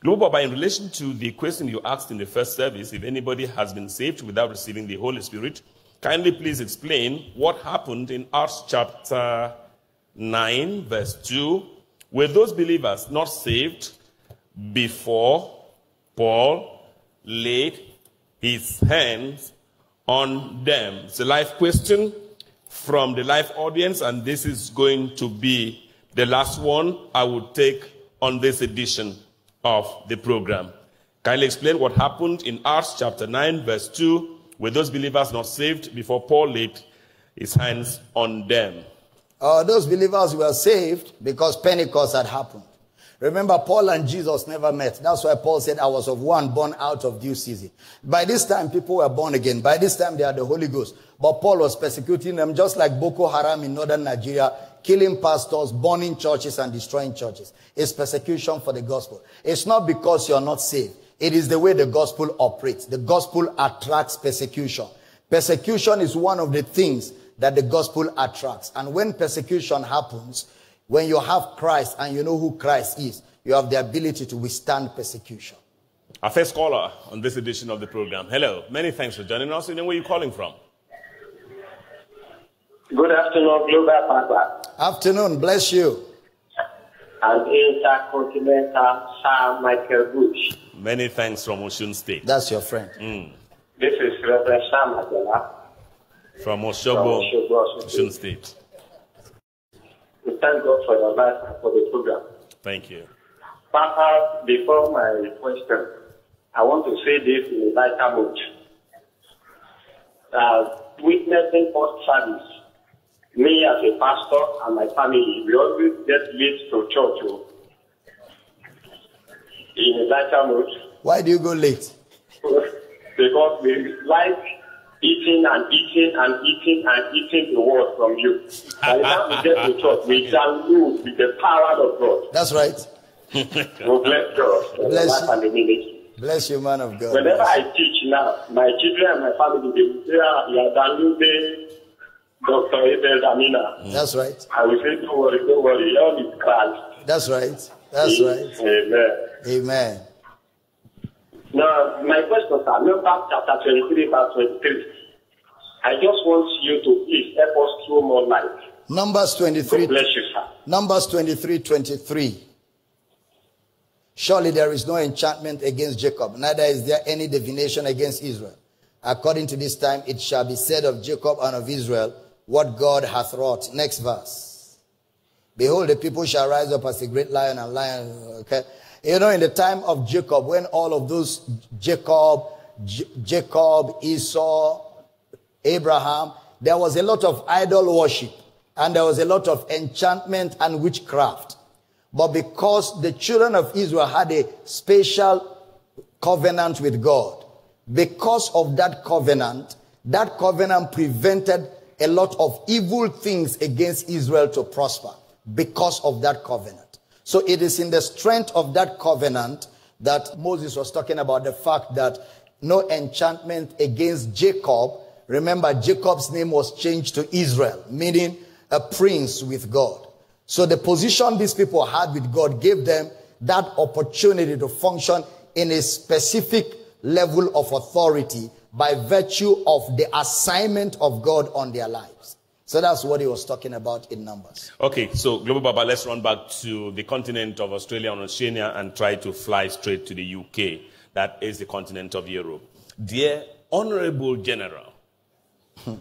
Global Baba, in relation to the question you asked in the first service, if anybody has been saved without receiving the Holy Spirit, kindly please explain what happened in Acts chapter 9, verse 2. Were those believers not saved before Paul laid his hands on them? It's a live question from the live audience, and this is going to be the last one I will take on this edition of the program. Kindly explain what happened in Acts chapter 9, verse 2. Were those believers not saved before Paul laid his hands on them? Uh, those believers were saved because Pentecost had happened. Remember, Paul and Jesus never met. That's why Paul said, I was of one born out of due season. By this time, people were born again. By this time, they had the Holy Ghost. But Paul was persecuting them just like Boko Haram in northern Nigeria, killing pastors, burning churches, and destroying churches. It's persecution for the gospel. It's not because you're not saved. It is the way the gospel operates. The gospel attracts persecution. Persecution is one of the things that the gospel attracts. And when persecution happens, when you have Christ and you know who Christ is, you have the ability to withstand persecution. Our first caller on this edition of the program. Hello. Many thanks for joining us. And where are you calling from? Good afternoon, Global Papa. Afternoon. Bless you. And Intercontinental Sir Michael Bush. Many thanks from Osun State. That's your friend. Hmm. This is Reverend Sam Adela. From From Osogbo, Osogbo, Osun State. We thank God for your life and for the program. Thank you. Papa, before my question, I want to say this in a lighter mood. Uh, witnessing post service, me as a pastor and my family, we always get late to church oh, in a lighter mood Why do you go late? because we like eating and eating and eating and eating the word from you. By the time we get to church, we shall move with the power of God. That's right. God bless God Bless you. and the ministry. Bless you, man of God. Whenever I teach now, my children and my family, they will say, "Ah, you are Danube, Dr. Abel Damina. That's right. I will say, don't worry, don't worry, all is Christ. That's right. That's right. Amen. Amen. Now, my question, sir, Numbers chapter 23, verse 23. I just want you to please help us through more light. Numbers 23. God 23. bless you, sir. Numbers 23, 23. Surely there is no enchantment against Jacob, neither is there any divination against Israel. According to this time, it shall be said of Jacob and of Israel, what God hath wrought. Next verse. Behold, the people shall rise up as a great lion and lion. Okay. You know, in the time of Jacob, when all of those Jacob, J- Jacob, Esau, Abraham, there was a lot of idol worship and there was a lot of enchantment and witchcraft. But because the children of Israel had a special covenant with God, because of that covenant, that covenant prevented a lot of evil things against Israel to prosper because of that covenant. So it is in the strength of that covenant that Moses was talking about the fact that no enchantment against Jacob. Remember, Jacob's name was changed to Israel, meaning a prince with God. So the position these people had with God gave them that opportunity to function in a specific level of authority by virtue of the assignment of God on their lives. So that's what he was talking about in Numbers. Okay, so Global Baba, let's run back to the continent of Australia and Oceania and try to fly straight to the UK. That is the continent of Europe. Dear Honorable General,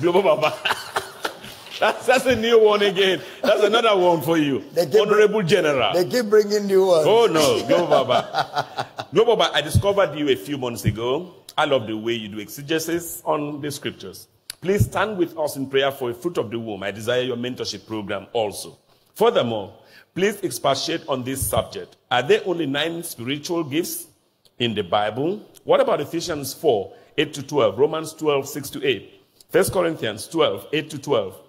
Global Baba, that's, that's a new one again. That's another one for you. Honorable General. They keep bringing new ones. Oh no, Global Baba. Global Baba, I discovered you a few months ago. I love the way you do exegesis on the scriptures. Please stand with us in prayer for a fruit of the womb. I desire your mentorship program also. Furthermore, Please expatiate on this subject. Are there only nine spiritual gifts in the Bible? What about Ephesians 4, 8 to 12, Romans 12, 6 to 8, 1 Corinthians 12, 8 to 12?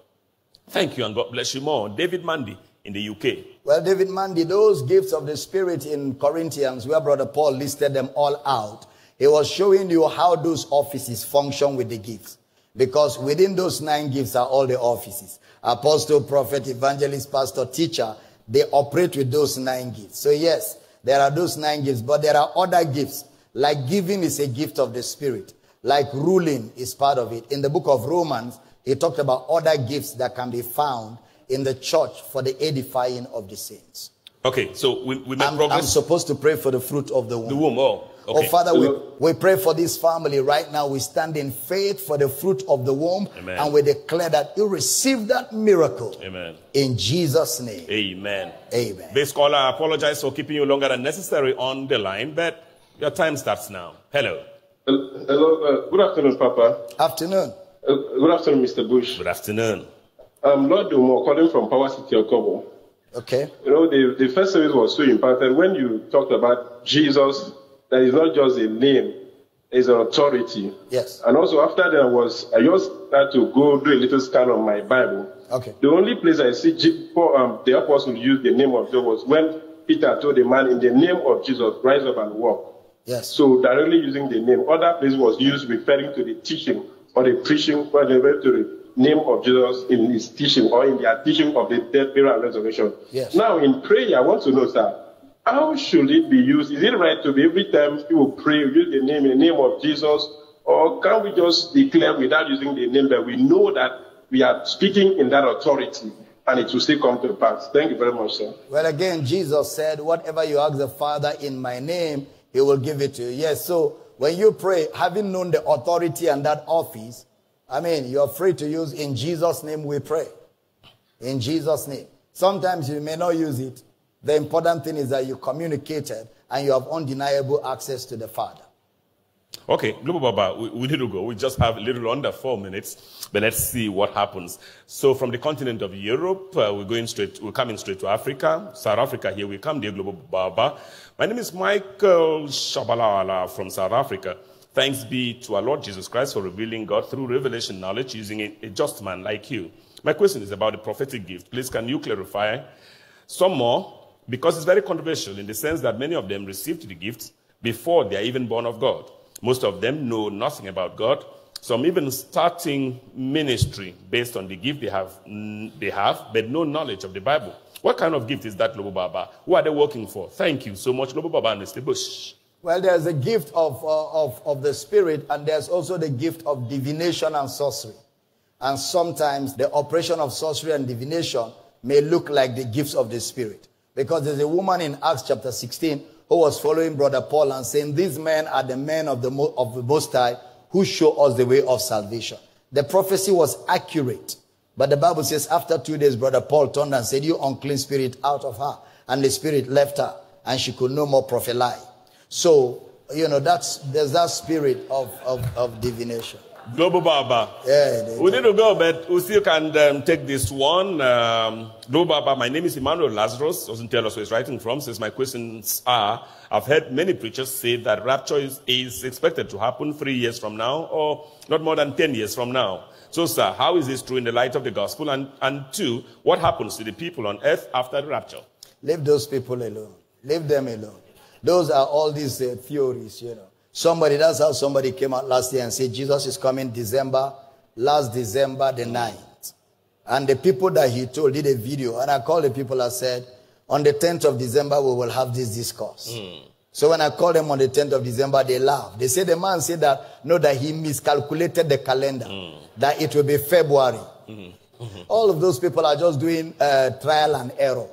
Thank you and God bless you more. David Mandy in the UK. Well, David Mandy, those gifts of the Spirit in Corinthians, where Brother Paul listed them all out, he was showing you how those offices function with the gifts. Because within those nine gifts are all the offices apostle, prophet, evangelist, pastor, teacher. They operate with those nine gifts. So, yes, there are those nine gifts, but there are other gifts. Like giving is a gift of the Spirit, like ruling is part of it. In the book of Romans, he talked about other gifts that can be found in the church for the edifying of the saints. Okay, so we, we make I'm, progress. I'm supposed to pray for the fruit of the womb. the womb. Oh, okay. Oh, Father, we, we pray for this family right now. We stand in faith for the fruit of the womb. Amen. And we declare that you receive that miracle. Amen. In Jesus' name. Amen. Amen. Base caller, I apologize for keeping you longer than necessary on the line, but your time starts now. Hello. Hello, uh, good afternoon, Papa. Afternoon. Uh, good afternoon, Mr. Bush. Good afternoon. I'm Lord Dumo, calling from Power City, Okobo. Okay. You know, the, the first service was so impacted when you talked about Jesus, that is not just a name, it's an authority. Yes. And also after that was, I just had to go do a little scan on my Bible. Okay. The only place I see um, the apostle use the name of Jesus was when Peter told the man, in the name of Jesus, rise up and walk. Yes. So directly using the name. Other place was used referring to the teaching or the preaching, whatever to the name of Jesus in his teaching or in their teaching of the death, burial, and resurrection. Yes. Now in prayer, I want to know, sir, how should it be used? Is it right to be every time people pray, use the name in the name of Jesus? Or can we just declare without using the name that we know that we are speaking in that authority and it will still come to pass? Thank you very much, sir. Well, again, Jesus said, whatever you ask the Father in my name, he will give it to you. Yes. So when you pray, having known the authority and that office, I mean, you're free to use in Jesus' name we pray. In Jesus' name. Sometimes you may not use it. The important thing is that you communicated and you have undeniable access to the Father. Okay, Global Baba, we, we need to go. We just have a little under four minutes, but let's see what happens. So, from the continent of Europe, uh, we're going straight. We're coming straight to Africa, South Africa. Here we come, dear Global Baba. My name is Michael Shabalala from South Africa. Thanks be to our Lord Jesus Christ for revealing God through revelation knowledge using a, a just man like you. My question is about the prophetic gift. Please, can you clarify some more? Because it's very controversial in the sense that many of them received the gifts before they are even born of God. Most of them know nothing about God. Some even starting ministry based on the gift they have, they have, but no knowledge of the Bible. What kind of gift is that, Global Baba? Who are they working for? Thank you so much, Global Baba and Mr. Bush. Well, there's a gift of, uh, of, of the Spirit, and there's also the gift of divination and sorcery. And sometimes the operation of sorcery and divination may look like the gifts of the Spirit. Because there's a woman in Acts chapter 16 who was following Brother Paul and saying, These men are the men of the, of the Most High who show us the way of salvation. The prophecy was accurate. But the Bible says, after two days, Brother Paul turned and said, You unclean spirit, out of her. And the spirit left her, and she could no more prophesy. So, you know, that's there's that spirit of, of, of divination. Global Baba. Yeah, they- we need to go, but we still can um, take this one. Um, Global Baba, my name is Emmanuel Lazarus. Doesn't tell us where he's writing from. Says my questions are: I've heard many preachers say that rapture is, is expected to happen three years from now, or not more than ten years from now. So, sir, how is this true in the light of the gospel? And and two, what happens to the people on earth after the rapture? Leave those people alone. Leave them alone. Those are all these uh, theories, you know. Somebody, that's how somebody came out last year and said Jesus is coming December, last December the 9th. And the people that he told did a video. And I called the people and said, on the 10th of December, we will have this discourse. Hmm. So when I called them on the 10th of December, they laughed. They said the man said that, no, that he miscalculated the calendar, hmm. that it will be February. Hmm. All of those people are just doing uh, trial and error.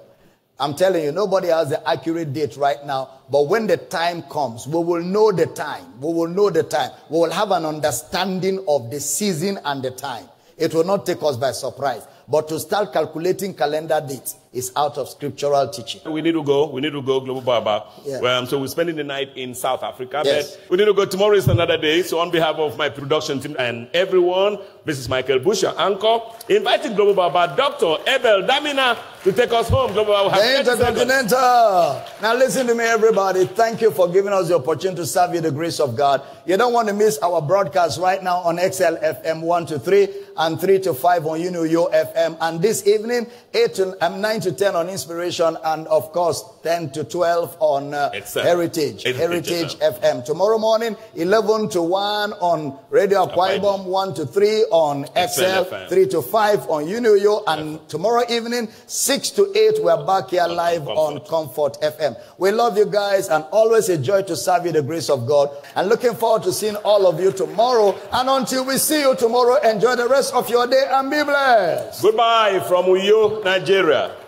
I'm telling you, nobody has the accurate date right now. But when the time comes, we will know the time. We will know the time. We will have an understanding of the season and the time. It will not take us by surprise. But to start calculating calendar dates is out of scriptural teaching. We need to go. We need to go, Global Baba. Yeah. Um, so we're spending the night in South Africa. Yes. But we need to go. Tomorrow is another day. So on behalf of my production team and everyone, This is Michael Busher, anchor, inviting Global Baba Dr. Abel Damina to take us home. Global Baba. The Intercontinental. Now listen to me, everybody. Thank you for giving us the opportunity to serve you the grace of God. You don't want to miss our broadcast right now on XLFM 1 to 3 and 3 to 5 on Yo FM. And this evening, 8 to um, 9 to 10 on Inspiration and of course 10 to 12 on uh, Heritage. Heritage FM. Tomorrow morning, 11 to 1 on Radio Akwa 1 to 3 on XL, 3 to 5 on Yo, and tomorrow evening, 6 to 8, we're back here live on Comfort FM. We love you guys and always a joy to serve you the grace of God. And looking forward to seeing all of you tomorrow. And until we see you tomorrow, enjoy the rest of your day and be blessed. Goodbye from Uyo, Nigeria.